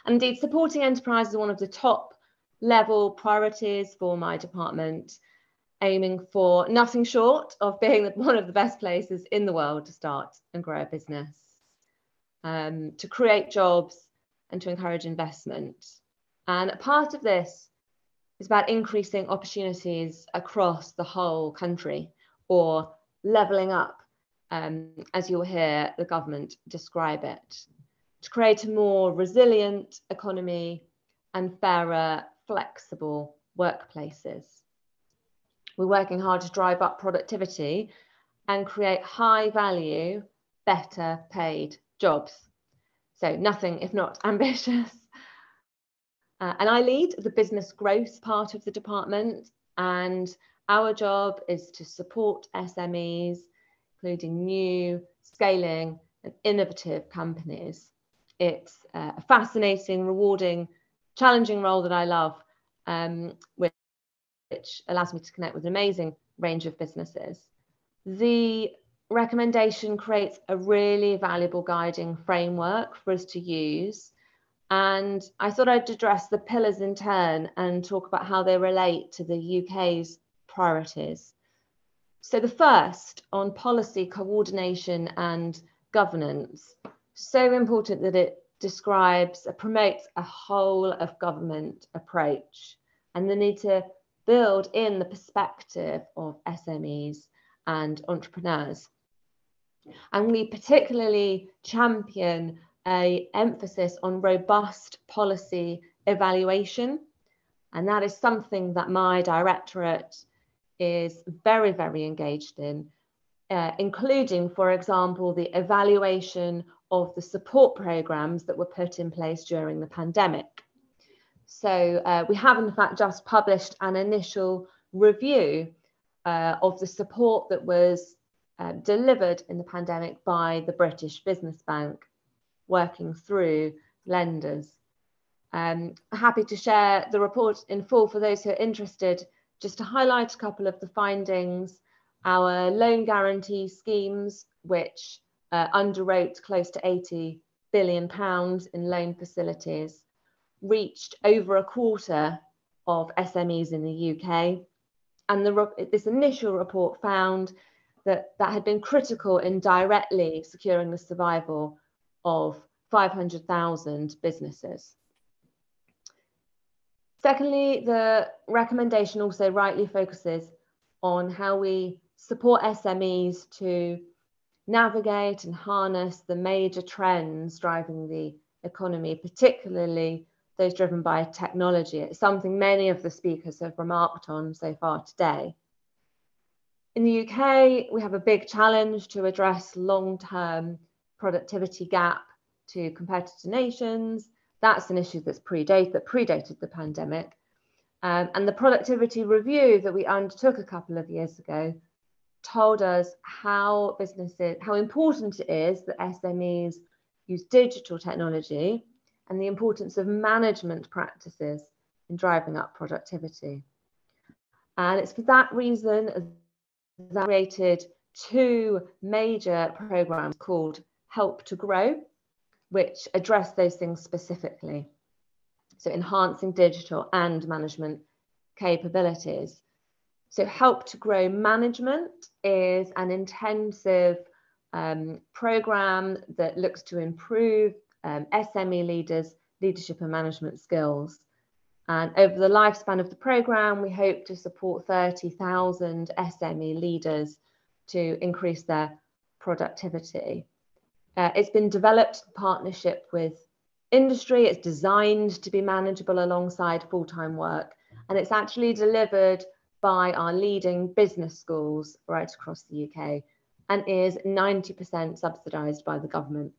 And indeed, supporting enterprise is one of the top level priorities for my department, aiming for nothing short of being <laughs> one of the best places in the world to start and grow a business um, to create jobs and to encourage investment. And part of this is about increasing opportunities across the whole country or levelling up, um, as you'll hear the government describe it, to create a more resilient economy and fairer, flexible workplaces. We're working hard to drive up productivity and create high value, better paid jobs. So nothing if not <laughs> ambitious. Uh, and I lead the business growth part of the department. And our job is to support SMEs, including new, scaling, and innovative companies. It's uh, a fascinating, rewarding, challenging role that I love, um, which, which allows me to connect with an amazing range of businesses. The recommendation creates a really valuable guiding framework for us to use. And I thought I'd address the pillars in turn and talk about how they relate to the UK's priorities. So, the first on policy coordination and governance, so important that it describes, uh, promotes a whole of government approach and the need to build in the perspective of SMEs and entrepreneurs. And we particularly champion a emphasis on robust policy evaluation. And that is something that my directorate is very, very engaged in, uh, including, for example, the evaluation of the support programs that were put in place during the pandemic. So uh, we have in fact just published an initial review uh, of the support that was uh, delivered in the pandemic by the British Business Bank, working through lenders. Um, happy to share the report in full for those who are interested. Just to highlight a couple of the findings, our loan guarantee schemes, which uh, underwrote close to 80 billion pounds in loan facilities, reached over a quarter of SMEs in the UK. And the, this initial report found that, that had been critical in directly securing the survival of 500,000 businesses. Secondly, the recommendation also rightly focuses on how we support SMEs to navigate and harness the major trends driving the economy, particularly those driven by technology. It's something many of the speakers have remarked on so far today. In the UK, we have a big challenge to address long-term productivity gap to competitor nations. That's an issue that's predate, that predated the pandemic. Um, and the productivity review that we undertook a couple of years ago told us how businesses, how important it is that SMEs use digital technology and the importance of management practices in driving up productivity. And it's for that reason that created two major programs called Help to Grow, which address those things specifically. So enhancing digital and management capabilities. So Help to Grow Management is an intensive um, program that looks to improve um, SME leaders' leadership and management skills. And over the lifespan of the program, we hope to support 30,000 SME leaders to increase their productivity. Uh, it's been developed in partnership with industry. It's designed to be manageable alongside full-time work. And it's actually delivered by our leading business schools right across the UK and is 90% subsidised by the government.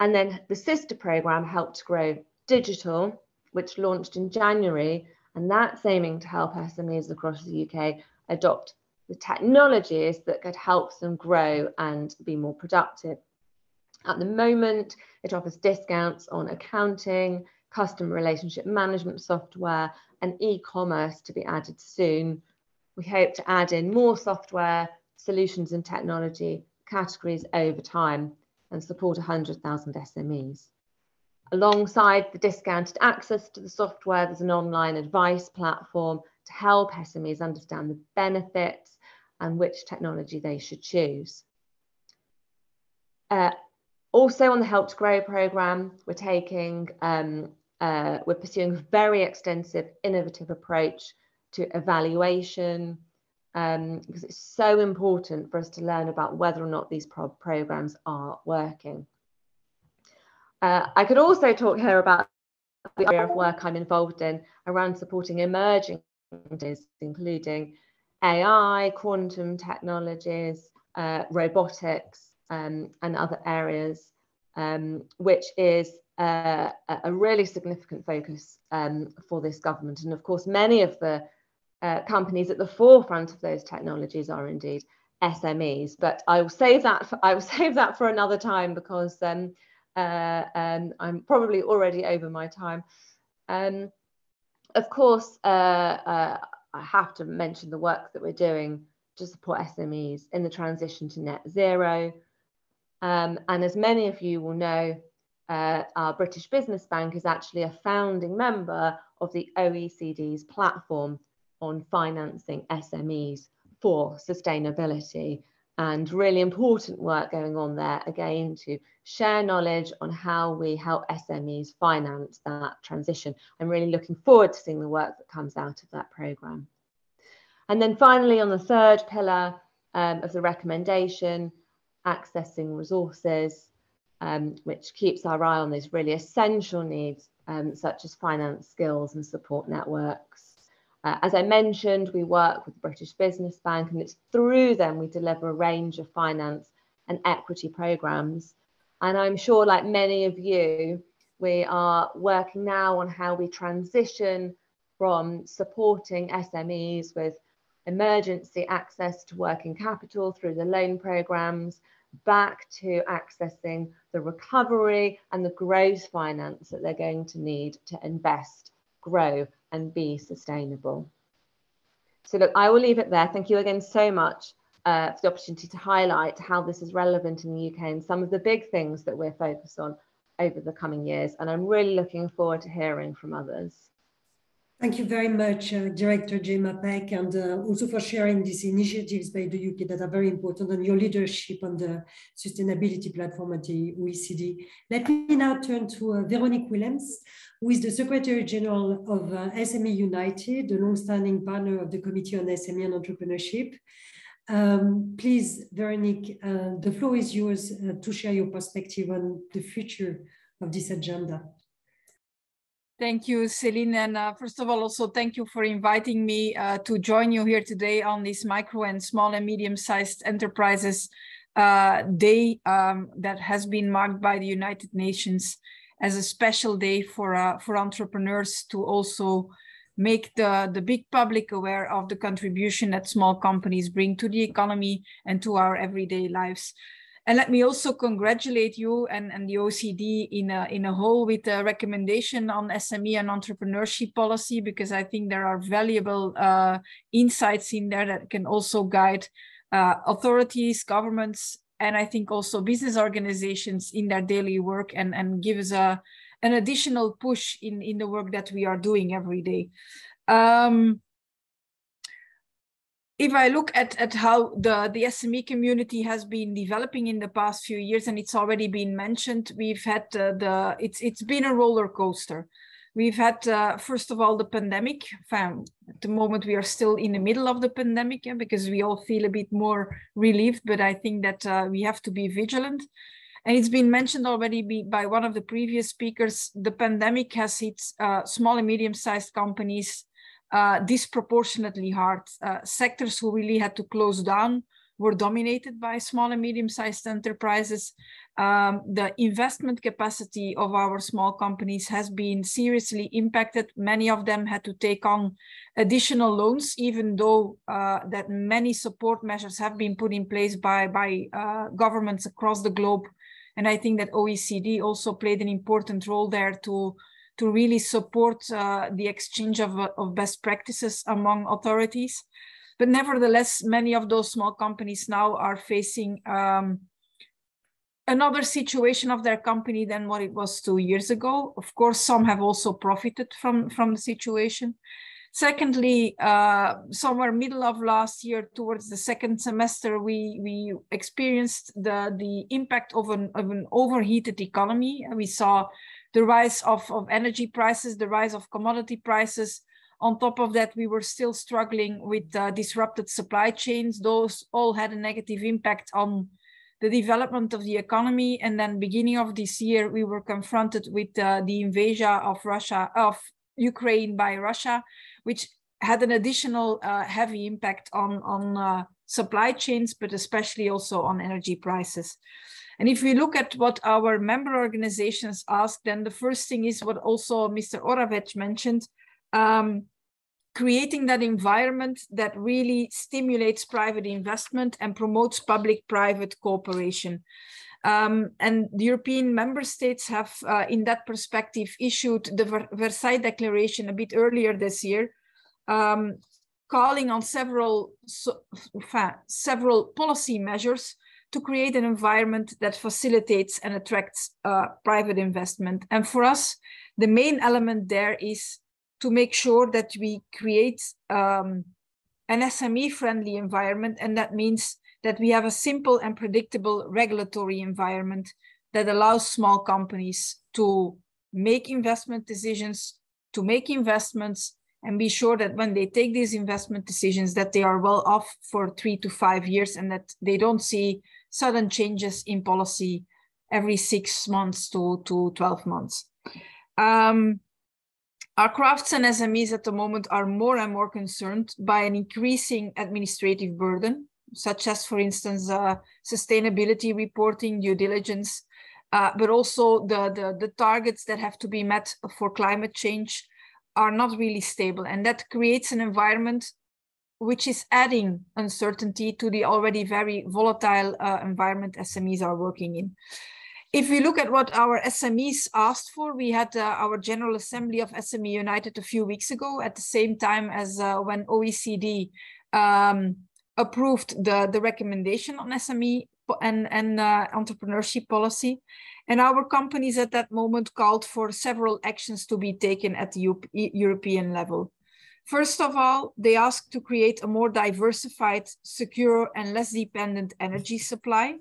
And then the sister programme Help to Grow digital, which launched in January, and that's aiming to help SMEs across the UK adopt the technologies that could help them grow and be more productive. At the moment, it offers discounts on accounting, customer relationship management software, and e commerce to be added soon. We hope to add in more software, solutions, and technology categories over time and support 100,000 SMEs. Alongside the discounted access to the software, there's an online advice platform to help SMEs understand the benefits and which technology they should choose. Uh, also on the Help to Grow programme, we're taking, um, uh, we're pursuing a very extensive innovative approach to evaluation, um, because it's so important for us to learn about whether or not these pro programs are working. Uh, I could also talk here about the area of work I'm involved in around supporting emerging including AI, quantum technologies, uh, robotics, um, and other areas, um, which is uh, a really significant focus um, for this government. And of course, many of the uh, companies at the forefront of those technologies are indeed SMEs. But I will save that. For, I will <laughs> save that for another time because um, uh, um, I'm probably already over my time. Um, of course, uh, uh, I have to mention the work that we're doing to support SMEs in the transition to net zero. Um, and as many of you will know, uh, our British Business Bank is actually a founding member of the OECD's platform on financing SMEs for sustainability and really important work going on there again to share knowledge on how we help SMEs finance that transition. I'm really looking forward to seeing the work that comes out of that programme. And then finally, on the third pillar um, of the recommendation, accessing resources, um, which keeps our eye on those really essential needs, um, such as finance skills and support networks. Uh, as I mentioned, we work with the British Business Bank, and it's through them we deliver a range of finance and equity programs. And I'm sure, like many of you, we are working now on how we transition from supporting SMEs with emergency access to working capital through the loan programs back to accessing the recovery and the growth finance that they're going to need to invest, grow, and be sustainable. So look, I will leave it there. Thank you again so much uh, for the opportunity to highlight how this is relevant in the UK and some of the big things that we're focused on over the coming years. And I'm really looking forward to hearing from others. Thank you very much, uh, Director Gemma Peck, and uh, also for sharing these initiatives by the UK that are very important and your leadership on the sustainability platform at the OECD. Let me now turn to uh, Veronique Willems, who is the Secretary General of uh, SME United, the long-standing partner of the Committee on SME and Entrepreneurship. Um, please, Veronique, uh, the floor is yours uh, to share your perspective on the future of this agenda. Thank you, Celine. And uh, first of all, also thank you for inviting me uh, to join you here today on this micro and small and medium-sized enterprises uh, day um, that has been marked by the United Nations as a special day for uh, for entrepreneurs to also make the, the big public aware of the contribution that small companies bring to the economy and to our everyday lives. And let me also congratulate you and, and the OECD in a, in a whole with a recommendation on SME and entrepreneurship policy, because I think there are valuable uh, insights in there that can also guide uh, authorities, governments, and I think also business organizations in their daily work and, and give us a, an additional push in, in the work that we are doing every day. Um, if I look at, at how the, the SME community has been developing in the past few years, and it's already been mentioned, we've had uh, the, it's, it's been a roller coaster. We've had, uh, first of all, the pandemic. at the moment, we are still in the middle of the pandemic yeah, because we all feel a bit more relieved, but I think that uh, we have to be vigilant. And it's been mentioned already by one of the previous speakers, the pandemic has hit uh, small and medium-sized companies uh, disproportionately hard. Uh, sectors who really had to close down were dominated by small and medium-sized enterprises. Um, the investment capacity of our small companies has been seriously impacted. Many of them had to take on additional loans, even though uh, that many support measures have been put in place by, by uh, governments across the globe. And I think that OECD also played an important role there to to really support uh, the exchange of, of best practices among authorities. But nevertheless, many of those small companies now are facing um, another situation of their company than what it was two years ago. Of course, some have also profited from, from the situation. Secondly, uh, somewhere middle of last year, towards the second semester, we we experienced the the impact of an of an overheated economy. We saw the rise of, of energy prices, the rise of commodity prices. On top of that, we were still struggling with uh, disrupted supply chains. Those all had a negative impact on the development of the economy. And then beginning of this year, we were confronted with uh, the invasion of Russia, of Ukraine by Russia, which had an additional uh, heavy impact on, on uh, supply chains, but especially also on energy prices. And if we look at what our member organizations ask, then the first thing is what also Mr. Oravec mentioned, um, creating that environment that really stimulates private investment and promotes public-private cooperation. Um, and the European member states have, uh, in that perspective, issued the Ver Versailles Declaration a bit earlier this year, um, calling on several so, several policy measures to create an environment that facilitates and attracts uh, private investment. And for us, the main element there is to make sure that we create um, an SME friendly environment. And that means that we have a simple and predictable regulatory environment that allows small companies to make investment decisions, to make investments, and be sure that when they take these investment decisions that they are well off for three to five years and that they don't see sudden changes in policy every six months to, to 12 months. Um, our crafts and SMEs at the moment are more and more concerned by an increasing administrative burden, such as, for instance, uh, sustainability reporting, due diligence, uh, but also the, the, the targets that have to be met for climate change are not really stable. And that creates an environment which is adding uncertainty to the already very volatile uh, environment SMEs are working in. If we look at what our SMEs asked for, we had uh, our General Assembly of SME United a few weeks ago at the same time as uh, when OECD um, approved the, the recommendation on SME and, and uh, entrepreneurship policy. And our companies at that moment called for several actions to be taken at the European level. First of all, they ask to create a more diversified, secure, and less dependent energy supply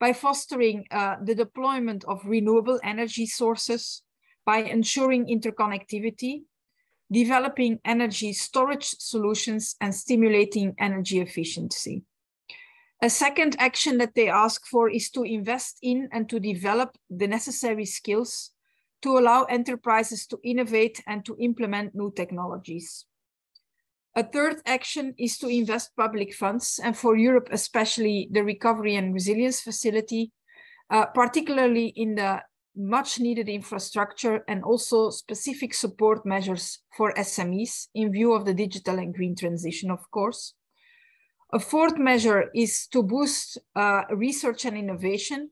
by fostering uh, the deployment of renewable energy sources, by ensuring interconnectivity, developing energy storage solutions, and stimulating energy efficiency. A second action that they ask for is to invest in and to develop the necessary skills to allow enterprises to innovate and to implement new technologies. A third action is to invest public funds, and for Europe, especially the Recovery and Resilience Facility, uh, particularly in the much needed infrastructure and also specific support measures for SMEs in view of the digital and green transition, of course. A fourth measure is to boost uh, research and innovation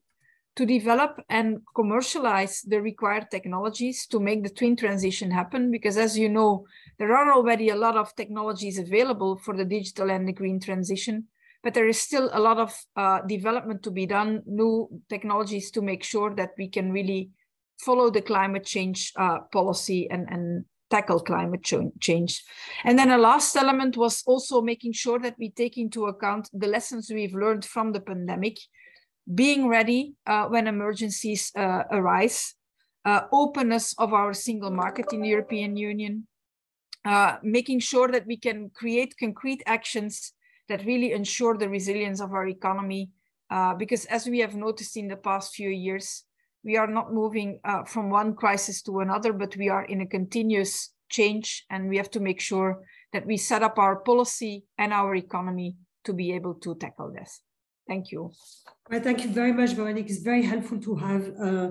to develop and commercialize the required technologies to make the twin transition happen. Because as you know, there are already a lot of technologies available for the digital and the green transition, but there is still a lot of uh, development to be done, new technologies to make sure that we can really follow the climate change uh, policy and, and tackle climate change. And then a last element was also making sure that we take into account the lessons we've learned from the pandemic being ready uh, when emergencies uh, arise, uh, openness of our single market in the European Union, uh, making sure that we can create concrete actions that really ensure the resilience of our economy. Uh, because as we have noticed in the past few years, we are not moving uh, from one crisis to another, but we are in a continuous change and we have to make sure that we set up our policy and our economy to be able to tackle this. Thank you. Well, thank you very much, Veronique. It's very helpful to have uh,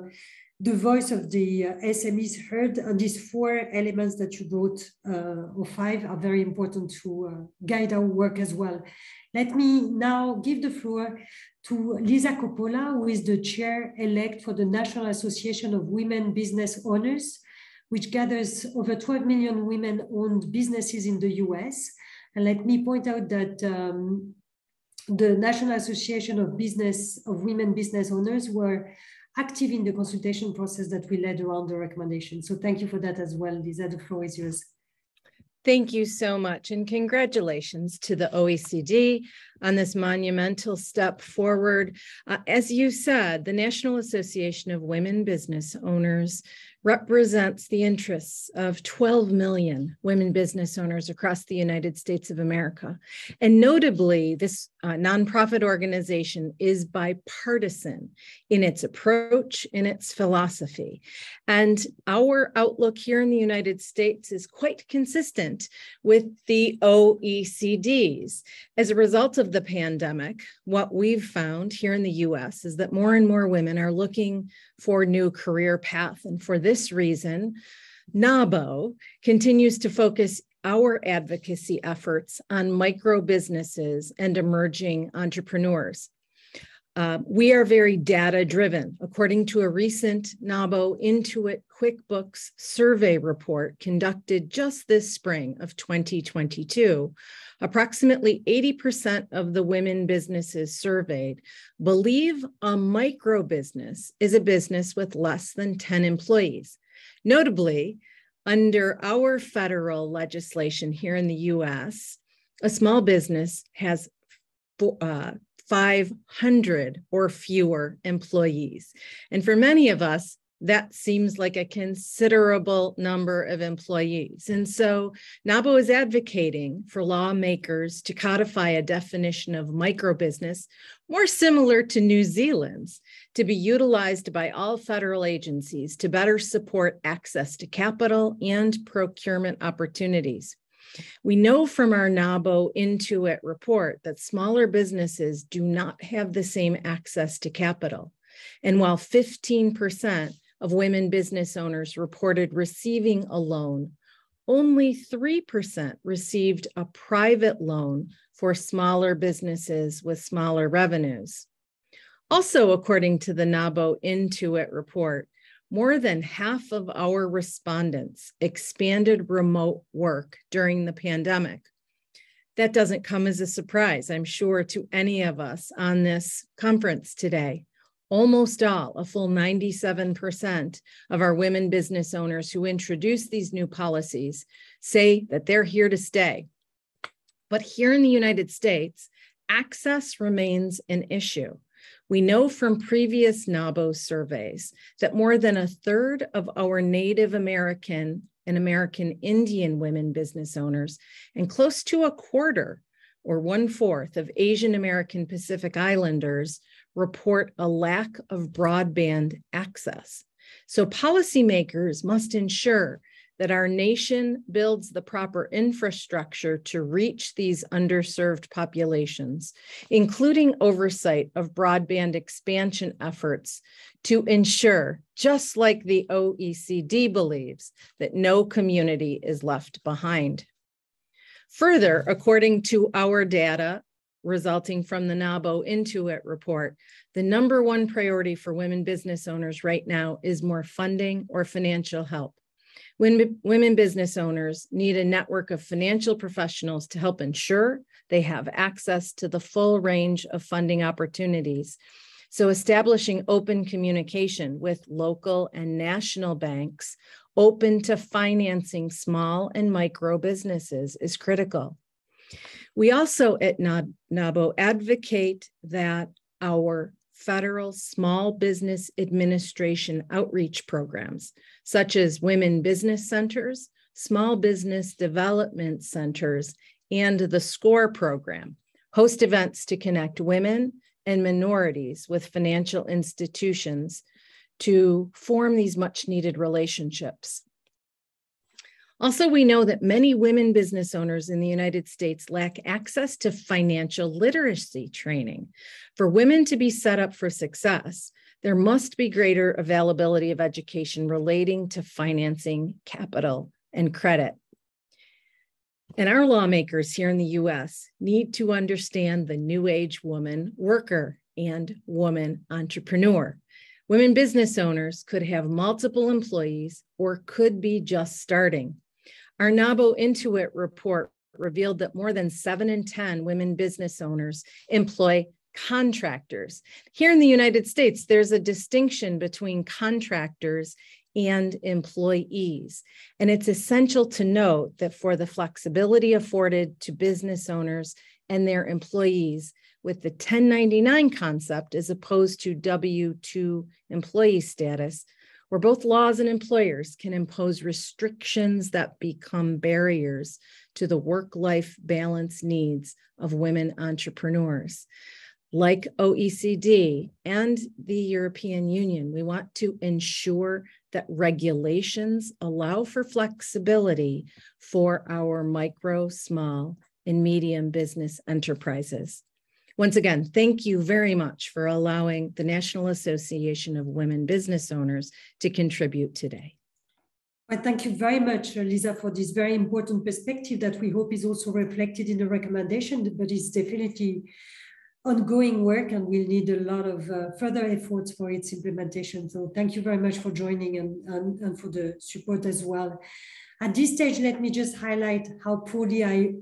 the voice of the uh, SMEs heard. And these four elements that you brought, uh, or five, are very important to uh, guide our work as well. Let me now give the floor to Lisa Coppola, who is the chair-elect for the National Association of Women Business Owners, which gathers over 12 million women-owned businesses in the US. And let me point out that um, the National Association of Business of Women Business Owners were active in the consultation process that we led around the recommendation. So thank you for that as well. Lisa, the floor is yours. Thank you so much, and congratulations to the OECD on this monumental step forward. Uh, as you said, the National Association of Women Business Owners represents the interests of 12 million women business owners across the United States of America. And notably, this uh, nonprofit organization is bipartisan in its approach, in its philosophy. And our outlook here in the United States is quite consistent with the OECD's. As a result of the pandemic, what we've found here in the US is that more and more women are looking for new career path. And for this reason, NAWBO continues to focus our advocacy efforts on micro businesses and emerging entrepreneurs. Uh, we are very data driven. According to a recent NAWBO Intuit QuickBooks survey report conducted just this spring of 2022, approximately 80% of the women businesses surveyed believe a micro business is a business with less than 10 employees. Notably, under our federal legislation here in the US, a small business has uh, 500 or fewer employees. And for many of us, that seems like a considerable number of employees. And so NAWBO is advocating for lawmakers to codify a definition of microbusiness more similar to New Zealand's to be utilized by all federal agencies to better support access to capital and procurement opportunities. We know from our NAWBO Intuit report that smaller businesses do not have the same access to capital. And while 15% of women business owners reported receiving a loan, only 3% received a private loan for smaller businesses with smaller revenues. Also, according to the NAWBO Intuit report, more than half of our respondents expanded remote work during the pandemic. That doesn't come as a surprise, I'm sure, to any of us on this conference today. Almost all, a full 97% of our women business owners who introduce these new policies say that they're here to stay. But here in the United States, access remains an issue. We know from previous NAWBO surveys that more than a third of our Native American and American Indian women business owners, and close to a quarter or one fourth of Asian American Pacific Islanders report a lack of broadband access. So policymakers must ensure that our nation builds the proper infrastructure to reach these underserved populations, including oversight of broadband expansion efforts to ensure, just like the OECD believes, that no community is left behind. Further, according to our data resulting from the NAWBO Intuit report, the number one priority for women business owners right now is more funding or financial help. When women business owners need a network of financial professionals to help ensure they have access to the full range of funding opportunities. So, establishing open communication with local and national banks open to financing small and micro businesses is critical. We also at NAWBO advocate that our federal small business administration outreach programs, such as women business centers, small business development centers, and the SCORE program, host events to connect women and minorities with financial institutions to form these much needed relationships. Also, we know that many women business owners in the United States lack access to financial literacy training. For women to be set up for success, there must be greater availability of education relating to financing, capital, and credit. And our lawmakers here in the US need to understand the new age woman worker and woman entrepreneur. Women business owners could have multiple employees or could be just starting. Our NAWBO Intuit report revealed that more than seven in 10 women business owners employ contractors. Here in the United States, there's a distinction between contractors and employees. And it's essential to note that for the flexibility afforded to business owners and their employees with the 1099 concept as opposed to W 2 employee status, where both laws and employers can impose restrictions that become barriers to the work life balance needs of women entrepreneurs. Like OECD and the European Union, we want to ensure that regulations allow for flexibility for our micro, small, and medium business enterprises. Once again, thank you very much for allowing the National Association of Women Business Owners to contribute today. Well, thank you very much, Lisa, for this very important perspective that we hope is also reflected in the recommendation, but it's definitely ongoing work and we'll need a lot of uh, further efforts for its implementation. So thank you very much for joining and, and, and for the support as well. At this stage, let me just highlight how poorly I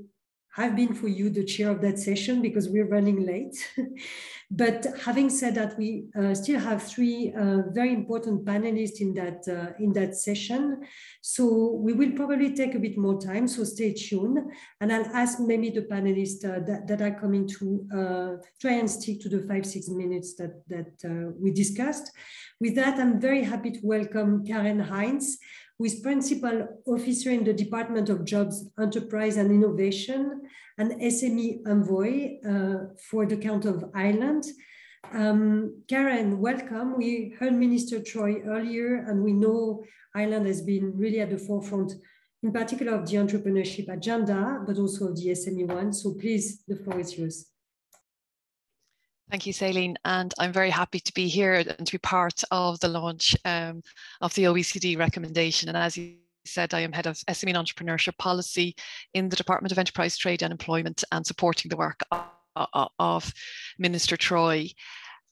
have been for you the chair of that session because we're running late. <laughs> but having said that, we uh, still have three uh, very important panelists in that uh, in that session. So we will probably take a bit more time. So stay tuned, and I'll ask maybe the panelists uh, that, that are coming to uh, try and stick to the five six minutes that that uh, we discussed. With that, I'm very happy to welcome Karen Hynes is principal officer in the Department of Jobs, Enterprise and Innovation, and SME envoy uh, for the Count of Ireland. Um, Karen, welcome. We heard Minister Troy earlier, and we know Ireland has been really at the forefront, in particular of the entrepreneurship agenda, but also of the SME one. So please, the floor is yours. Thank you, Celine. And I'm very happy to be here and to be part of the launch um, of the OECD recommendation. And as you said, I am head of SME and entrepreneurship policy in the Department of Enterprise, Trade and Employment and supporting the work of, of Minister Troy.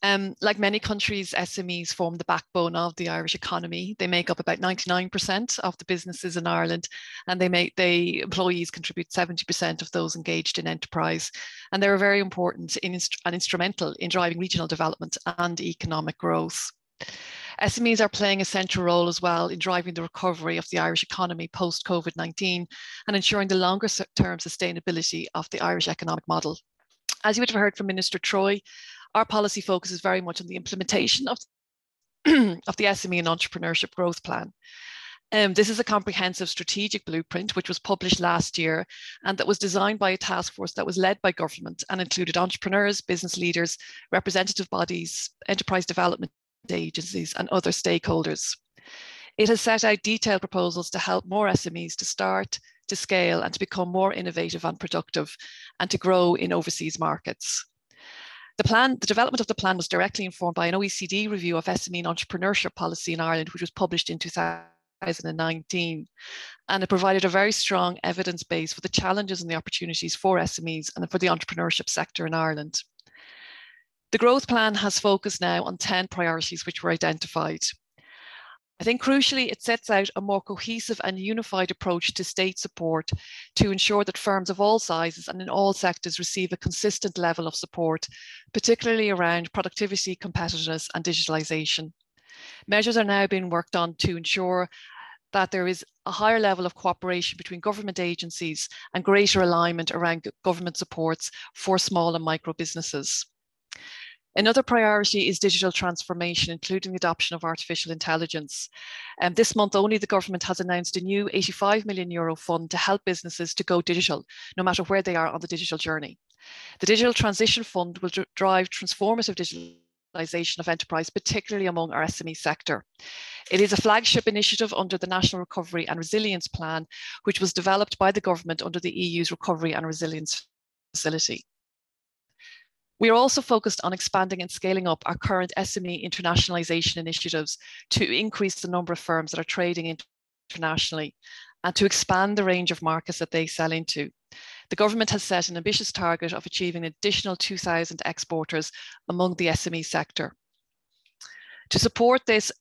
Um, like many countries, SMEs form the backbone of the Irish economy. They make up about 99% of the businesses in Ireland, and they make they employees contribute 70% of those engaged in enterprise. And they're very important in, and instrumental in driving regional development and economic growth. SMEs are playing a central role as well in driving the recovery of the Irish economy post COVID 19 and ensuring the longer term sustainability of the Irish economic model. As you would have heard from Minister Troy, our policy focuses very much on the implementation of, <clears throat> of the SME and entrepreneurship growth plan. Um, this is a comprehensive strategic blueprint which was published last year and that was designed by a task force that was led by government and included entrepreneurs, business leaders, representative bodies, enterprise development agencies, and other stakeholders. It has set out detailed proposals to help more SMEs to start, to scale, and to become more innovative and productive, and to grow in overseas markets. The plan, the development of the plan was directly informed by an OECD review of SME and entrepreneurship policy in Ireland, which was published in 2019. And it provided a very strong evidence base for the challenges and the opportunities for SMEs and for the entrepreneurship sector in Ireland. The growth plan has focused now on 10 priorities which were identified. I think crucially, it sets out a more cohesive and unified approach to state support to ensure that firms of all sizes and in all sectors receive a consistent level of support, particularly around productivity, competitiveness, and digitalisation. Measures are now being worked on to ensure that there is a higher level of cooperation between government agencies and greater alignment around government supports for small and micro businesses. Another priority is digital transformation, including the adoption of artificial intelligence. And um, this month only, the government has announced a new 85 million euro fund to help businesses to go digital, no matter where they are on the digital journey. The Digital Transition Fund will drive transformative digitalisation of enterprise, particularly among our SME sector. It is a flagship initiative under the National Recovery and Resilience Plan, which was developed by the government under the EU's Recovery and Resilience Facility. We are also focused on expanding and scaling up our current SME internationalization initiatives to increase the number of firms that are trading internationally and to expand the range of markets that they sell into. The government has set an ambitious target of achieving an additional 2,000 exporters among the SME sector. To support this,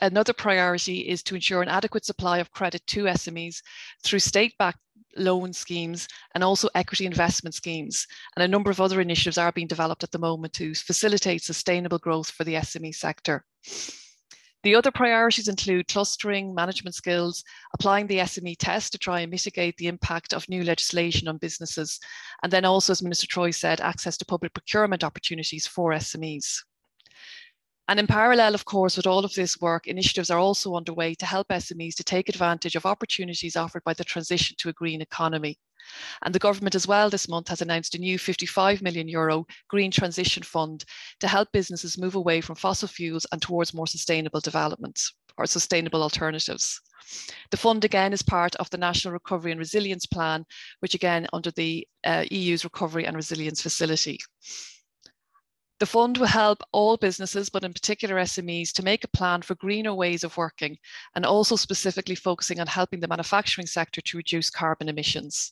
another priority is to ensure an adequate supply of credit to SMEs through state-backed loan schemes and also equity investment schemes. And a number of other initiatives are being developed at the moment to facilitate sustainable growth for the SME sector. The other priorities include clustering, management skills, applying the SME test to try and mitigate the impact of new legislation on businesses, and then also, as Minister Troy said, access to public procurement opportunities for SMEs. And in parallel, of course, with all of this work, initiatives are also underway to help SMEs to take advantage of opportunities offered by the transition to a green economy. And the government as well this month has announced a new 55 million euro green transition fund to help businesses move away from fossil fuels and towards more sustainable developments or sustainable alternatives. The fund again is part of the National Recovery and Resilience Plan, which again under the uh, EU's Recovery and Resilience Facility. The fund will help all businesses, but in particular SMEs, to make a plan for greener ways of working and also specifically focusing on helping the manufacturing sector to reduce carbon emissions.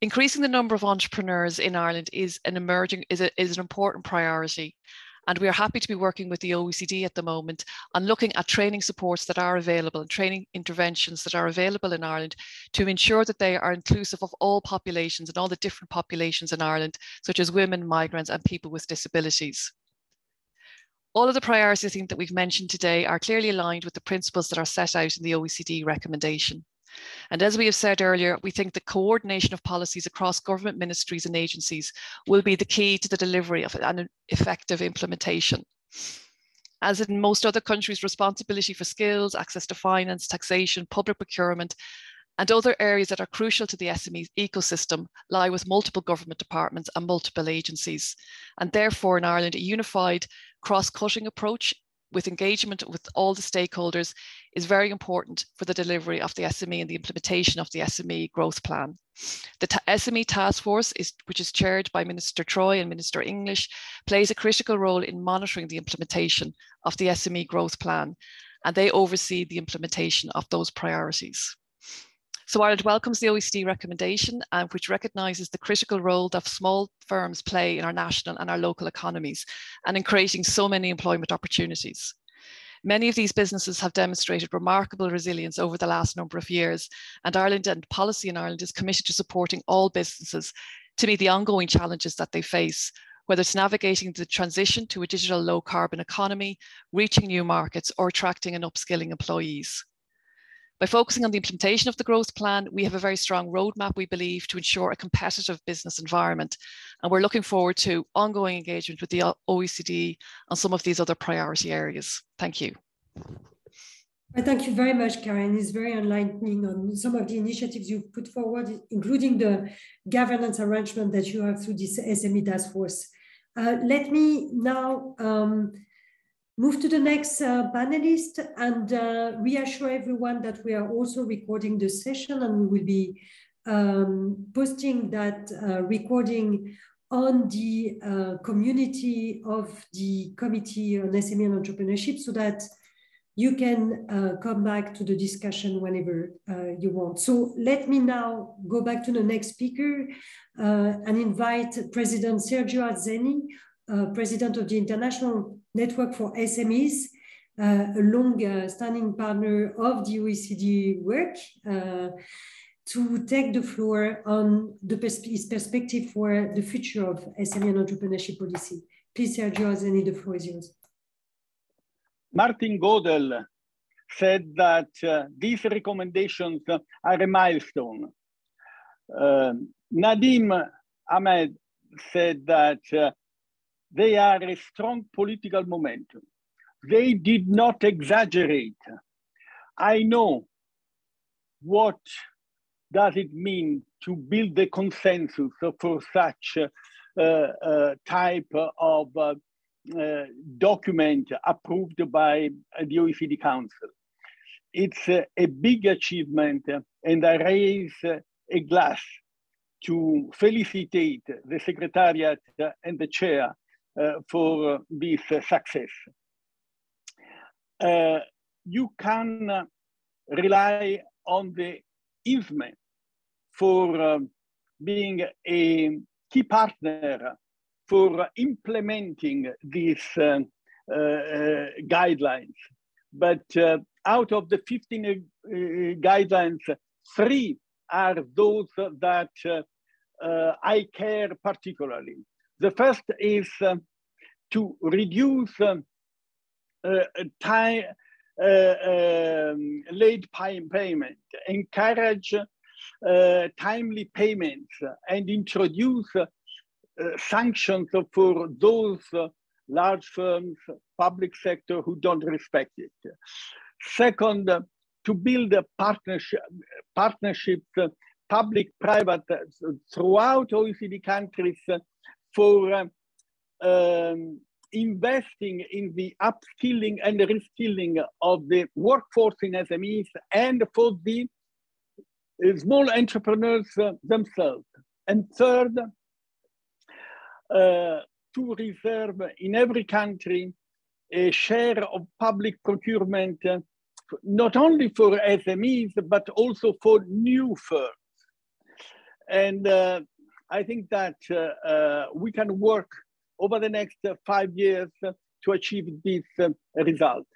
Increasing the number of entrepreneurs in Ireland is an emerging is, a, is an important priority and we are happy to be working with the OECD at the moment on looking at training supports that are available and training interventions that are available in Ireland to ensure that they are inclusive of all populations and all the different populations in Ireland, such as women, migrants, and people with disabilities. All of the priorities that we've mentioned today are clearly aligned with the principles that are set out in the OECD recommendation. And as we have said earlier, we think the coordination of policies across government ministries and agencies will be the key to the delivery of an effective implementation. As in most other countries, responsibility for skills, access to finance, taxation, public procurement, and other areas that are crucial to the SME ecosystem lie with multiple government departments and multiple agencies. And therefore, in Ireland, a unified cross-cutting approach with engagement with all the stakeholders is very important for the delivery of the SME and the implementation of the SME growth plan. The SME task force, is, which is chaired by Minister Troy and Minister English, plays a critical role in monitoring the implementation of the SME growth plan, and they oversee the implementation of those priorities. So Ireland welcomes the OECD recommendation, uh, which recognises the critical role that small firms play in our national and our local economies and in creating so many employment opportunities. Many of these businesses have demonstrated remarkable resilience over the last number of years, and Ireland and policy in Ireland is committed to supporting all businesses to meet the ongoing challenges that they face, whether it's navigating the transition to a digital low carbon economy, reaching new markets, or attracting and upskilling employees. By focusing on the implementation of the growth plan, we have a very strong roadmap, we believe, to ensure a competitive business environment. And we're looking forward to ongoing engagement with the OECD on some of these other priority areas. Thank you. Thank you very much, Karen. It's very enlightening on some of the initiatives you've put forward, including the governance arrangement that you have through this SME task force. Uh, let me now um, move to the next uh, panelist and uh, reassure everyone that we are also recording the session and we will be um, posting that uh, recording on the uh, community of the Committee on SME and Entrepreneurship so that you can uh, come back to the discussion whenever uh, you want. So let me now go back to the next speaker and invite President Sergio Arzeni, President of the International Network for SMEs, uh, a long-standing partner of the OECD work, uh, to take the floor on the pers his perspective for the future of SME and entrepreneurship policy. Please, Sergio Arzeni, the floor is yours. Martin Gödel said that uh, these recommendations are a milestone. Uh, Nadim Ahmad said that uh, they are a strong political momentum. They did not exaggerate. I know what does it mean to build the consensus for such uh, uh, type of uh, uh, document approved by the OECD Council. It's a big achievement, and I raise a glass to felicitate the Secretariat and the Chair Eh, for eh, this success. Eh, you can rely on the INSME for being a key partner for implementing these uh, uh, guidelines. But uh, out of the 15 guidelines, three are those that I care particularly. The first is to reduce time, uh, um, late payment, encourage uh, timely payments, and introduce uh, sanctions for those uh, large firms, public sector who don't respect it. Second, uh, to build a partnership, partnerships, public-private throughout OECD countries for um, um, investing in the upskilling and reskilling of the workforce in SMEs and for the small entrepreneurs themselves. And third, uh, to reserve in every country a share of public procurement, uh, not only for SMEs, but also for new firms. And uh, I think that uh, uh, we can work over the next five years to achieve this result.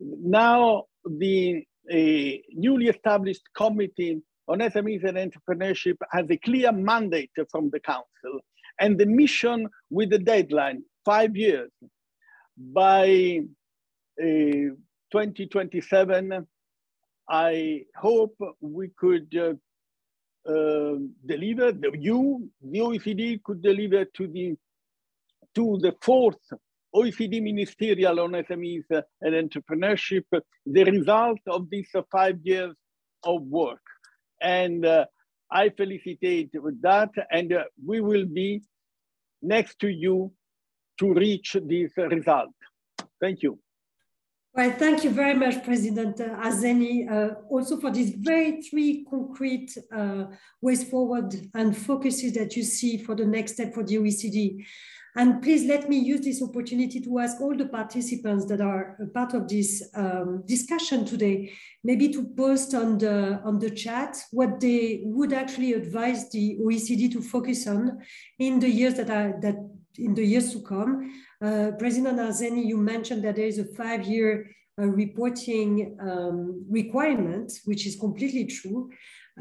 Now, the newly established committee on SMEs and entrepreneurship has a clear mandate from the Council and the mission with the deadline, five years. By uh, 2027, I hope we could uh, uh, deliver, the, you, the OECD could deliver to the, to the fourth OECD Ministerial on SMEs and Entrepreneurship, the result of these five years of work. And uh, I felicitate with that, and uh, we will be next to you to reach this result. Thank you. Well, thank you very much, President Arzeni, uh, also for these very three concrete uh, ways forward and focuses that you see for the next step for the OECD. And please let me use this opportunity to ask all the participants that are part of this um, discussion today, maybe to post on the, on the chat what they would actually advise the OECD to focus on in the years that are that in the years to come. Uh, President Arzeni, you mentioned that there is a five-year uh, reporting um, requirement, which is completely true.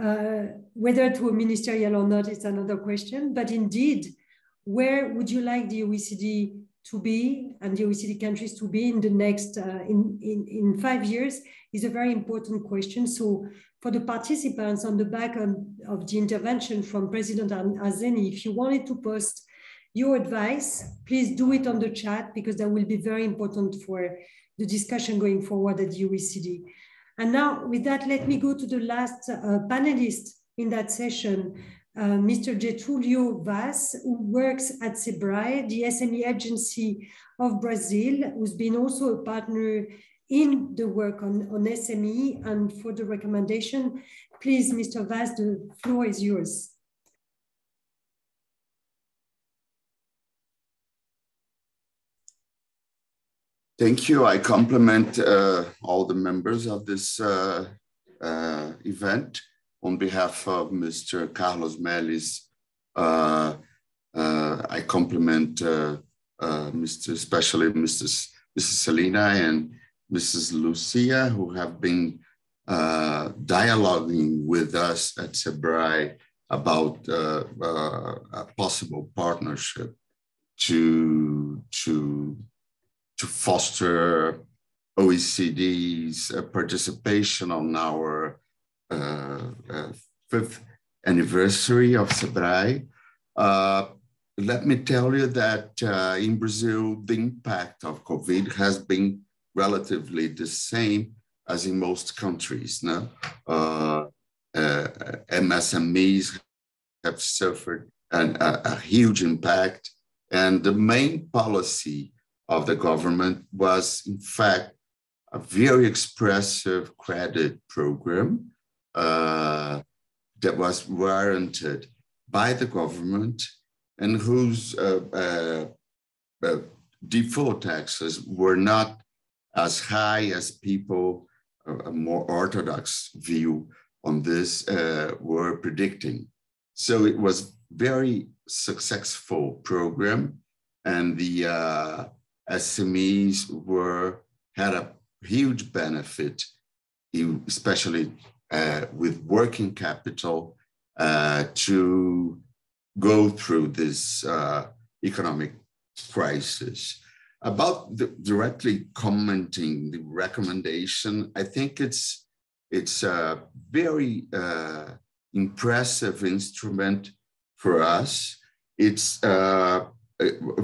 Uh, whether to a ministerial or not is another question, but indeed, where would you like the OECD to be and the OECD countries to be in the next, uh, in, in, in five years is a very important question. So for the participants on the back of, of the intervention from President Arzeni, if you wanted to post your advice, please do it on the chat because that will be very important for the discussion going forward at OECD. And now with that, let me go to the last uh, panelist in that session, uh, Mr. Getulio Vaz, who works at SEBRAE, the SME agency of Brazil, who's been also a partner in the work on, on SME and for the recommendation. Please, Mr. Vaz, the floor is yours. Thank you. I compliment uh, all the members of this uh, uh, event on behalf of Mr. Carlos Melles. Uh, uh, I compliment uh, Mr. especially Mrs. Mrs. Selina and Mrs. Lucia, who have been dialoguing with us at SEBRAE about a possible partnership to, to to foster OECD's uh, participation on our uh, uh, fifth anniversary of SEBRAE. Uh, let me tell you that uh, in Brazil, the impact of COVID has been relatively the same as in most countries. No? Uh, MSMEs have suffered an, a, a huge impact, and the main policy of the government was, in fact, a very expressive credit program uh, that was warranted by the government and whose uh, uh, uh default taxes were not as high as people, a more orthodox view on this, uh, were predicting. So it was very successful program and the uh, SMEs were had a huge benefit, especially uh, with working capital, uh, to go through this uh, economic crisis. About the, directly commenting the recommendation, I think it's it's a very uh, impressive instrument for us. It's uh,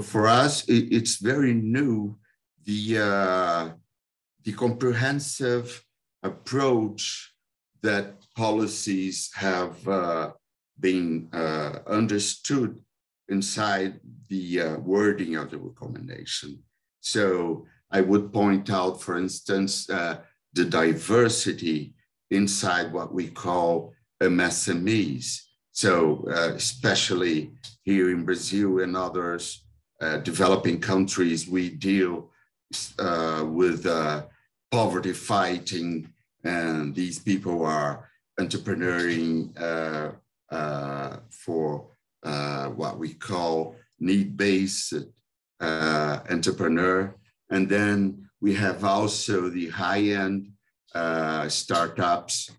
for us, it's very new, the, uh, the comprehensive approach that policies have uh, been uh, understood inside the uh, wording of the recommendation. So I would point out, for instance, uh, the diversity inside what we call MSMEs. So, uh, especially here in Brazil and others uh, developing countries, we deal uh, with uh, poverty fighting, and these people are entrepreneuring uh, uh, for what we call need-based entrepreneur. And then we have also the high-end startups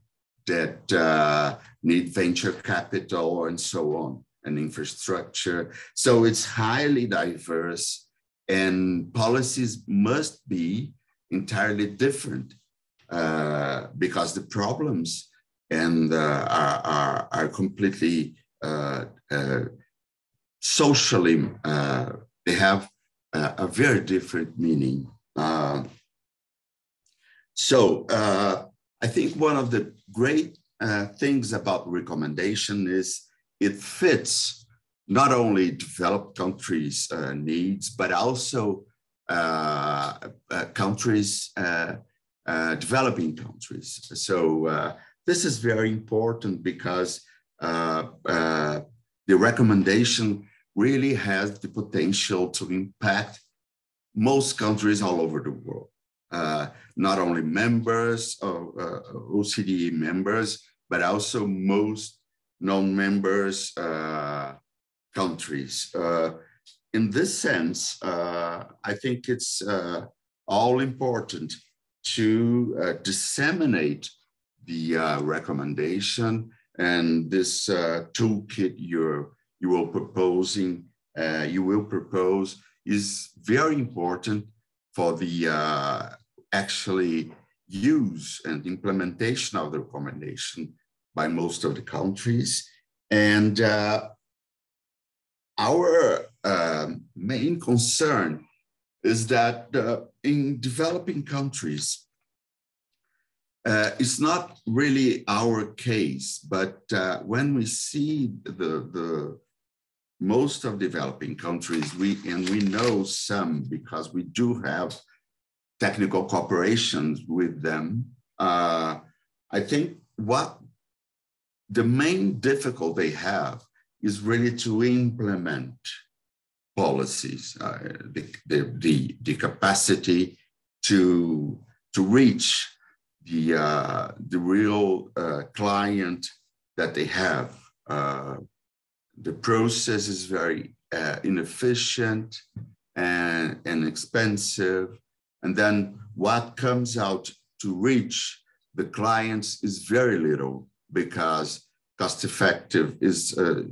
that uh, need venture capital and so on, and infrastructure. So it's highly diverse, and policies must be entirely different uh, because the problems and uh, are, are, are, completely uh, uh, socially, uh, they have a, a, very different meaning. so I think one of the great uh, things about recommendation is it fits not only developed countries' uh, needs, but also uh, uh countries, uh, uh, developing countries. So this is very important because the recommendation really has the potential to impact most countries all over the world uh, not only members of uh, OECD members, but also most non-members uh, countries. Uh, in this sense, uh, I think it's all important to disseminate the recommendation and this toolkit you're you are proposing, you will propose is very important for the actually use and implementation of the recommendation by most of the countries. And uh, our uh, main concern is that uh, in developing countries, uh, it's not really our case, but uh, when we see the, the most of developing countries, we and we know some because we do have technical cooperations with them. Uh, I think what the main difficulty they have is really to implement policies, uh, the, the, the, the, capacity to, to reach the, uh, the real uh, client that they have. Uh, the process is very uh, inefficient and, and expensive. And then what comes out to reach the clients is very little because cost effective is, uh,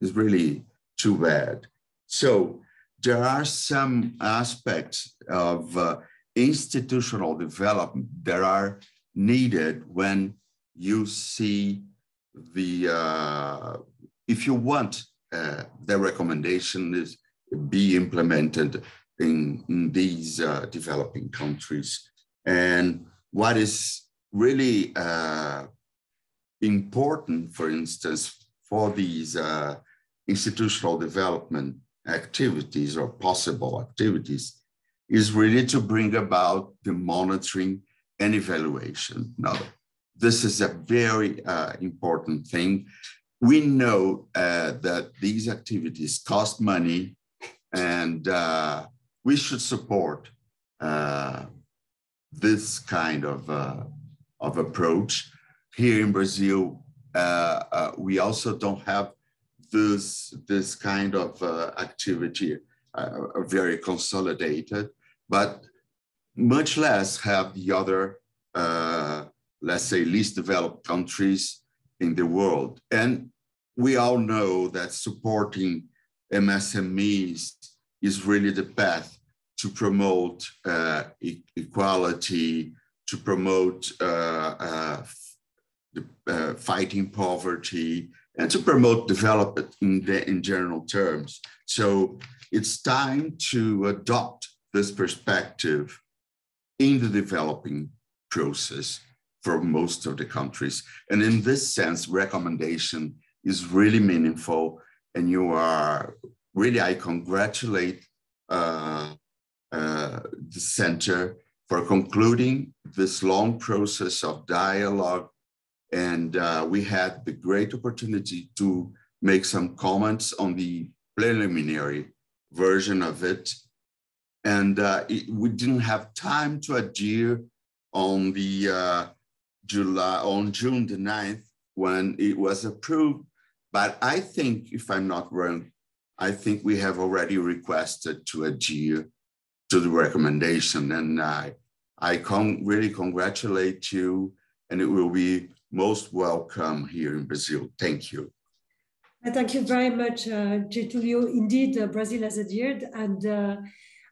is really too bad. So there are some aspects of uh, institutional development that are needed when you see the, uh, if you want uh, the recommendation is be implemented in, in these uh, developing countries. And what is really uh, important, for instance, for these uh, institutional development activities or possible activities is really to bring about the monitoring and evaluation. Now, this is a very uh, important thing. We know uh, that these activities cost money and uh, we should support uh, this kind of, uh, of approach. Here in Brazil, uh, uh, we also don't have this, this kind of uh, activity very consolidated, but much less have the other, let's say, least developed countries in the world. And we all know that supporting MSMEs is really the path to promote uh, e equality, to promote uh, uh, uh, fighting poverty, and to promote development in, the, in general terms. So it's time to adopt this perspective in the developing process for most of the countries. And in this sense, recommendation is really meaningful and you are really, I congratulate uh, uh, the center for concluding this long process of dialogue. And uh, we had the great opportunity to make some comments on the preliminary version of it. And uh, it, we didn't have time to adhere on the uh, July, on June the 9th when it was approved. But I think, if I'm not wrong, I think we have already requested to adhere to the recommendation. And I, I con really congratulate you, and it will be most welcome here in Brazil. Thank you. Thank you very much, uh, Getulio. Indeed, uh, Brazil has adhered, and uh,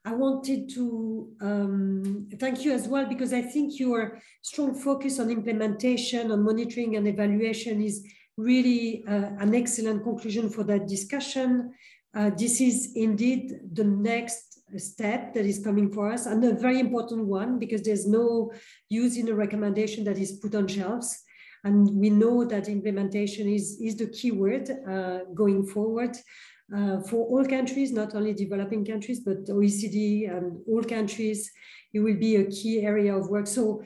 I wanted to um, thank you as well because I think your strong focus on implementation, on monitoring and evaluation is really uh, an excellent conclusion for that discussion. Uh, this is indeed the next step that is coming for us and a very important one because there's no use in a recommendation that is put on shelves. And we know that implementation is, is the key word uh, going forward uh, for all countries, not only developing countries, but OECD and all countries. It will be a key area of work. So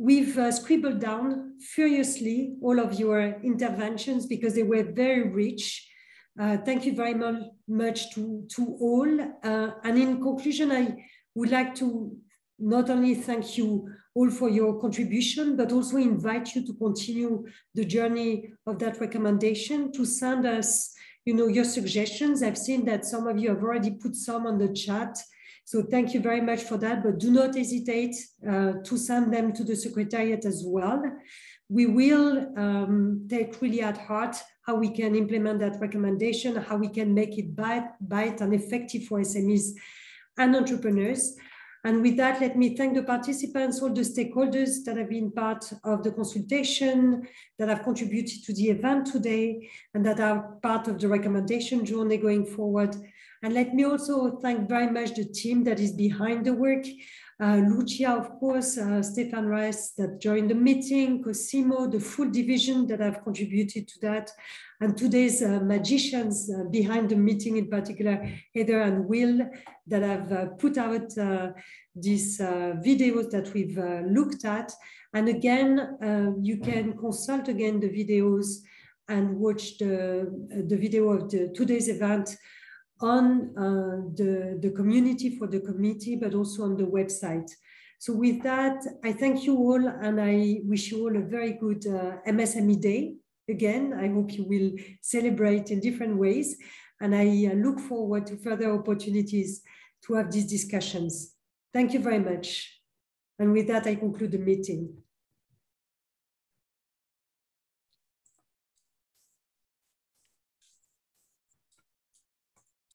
We've uh, scribbled down furiously all of your interventions because they were very rich. Uh, thank you very much to, to all. Uh, and in conclusion, I would like to not only thank you all for your contribution, but also invite you to continue the journey of that recommendation to send us you know, your suggestions. I've seen that some of you have already put some on the chat so thank you very much for that, but do not hesitate uh, to send them to the Secretariat as well. We will um, take really at heart how we can implement that recommendation, how we can make it bite, bite and effective for SMEs and entrepreneurs. And with that, let me thank the participants, all the stakeholders that have been part of the consultation, that have contributed to the event today, and that are part of the recommendation journey going forward. And let me also thank very much the team that is behind the work. Uh, Lucia, of course, uh, Stefan Rice that joined the meeting, Cosimo, the full division that have contributed to that, and today's uh, magicians uh, behind the meeting, in particular, Heather and Will, that have uh, put out uh, these videos that we've looked at. And again, you can consult again the videos and watch the, the video of the today's event on uh, the, the community for the committee, but also on the website. So with that, I thank you all and I wish you all a very good uh, MSME day. Again, I hope you will celebrate in different ways. And I uh, look forward to further opportunities to have these discussions. Thank you very much. And with that, I conclude the meeting.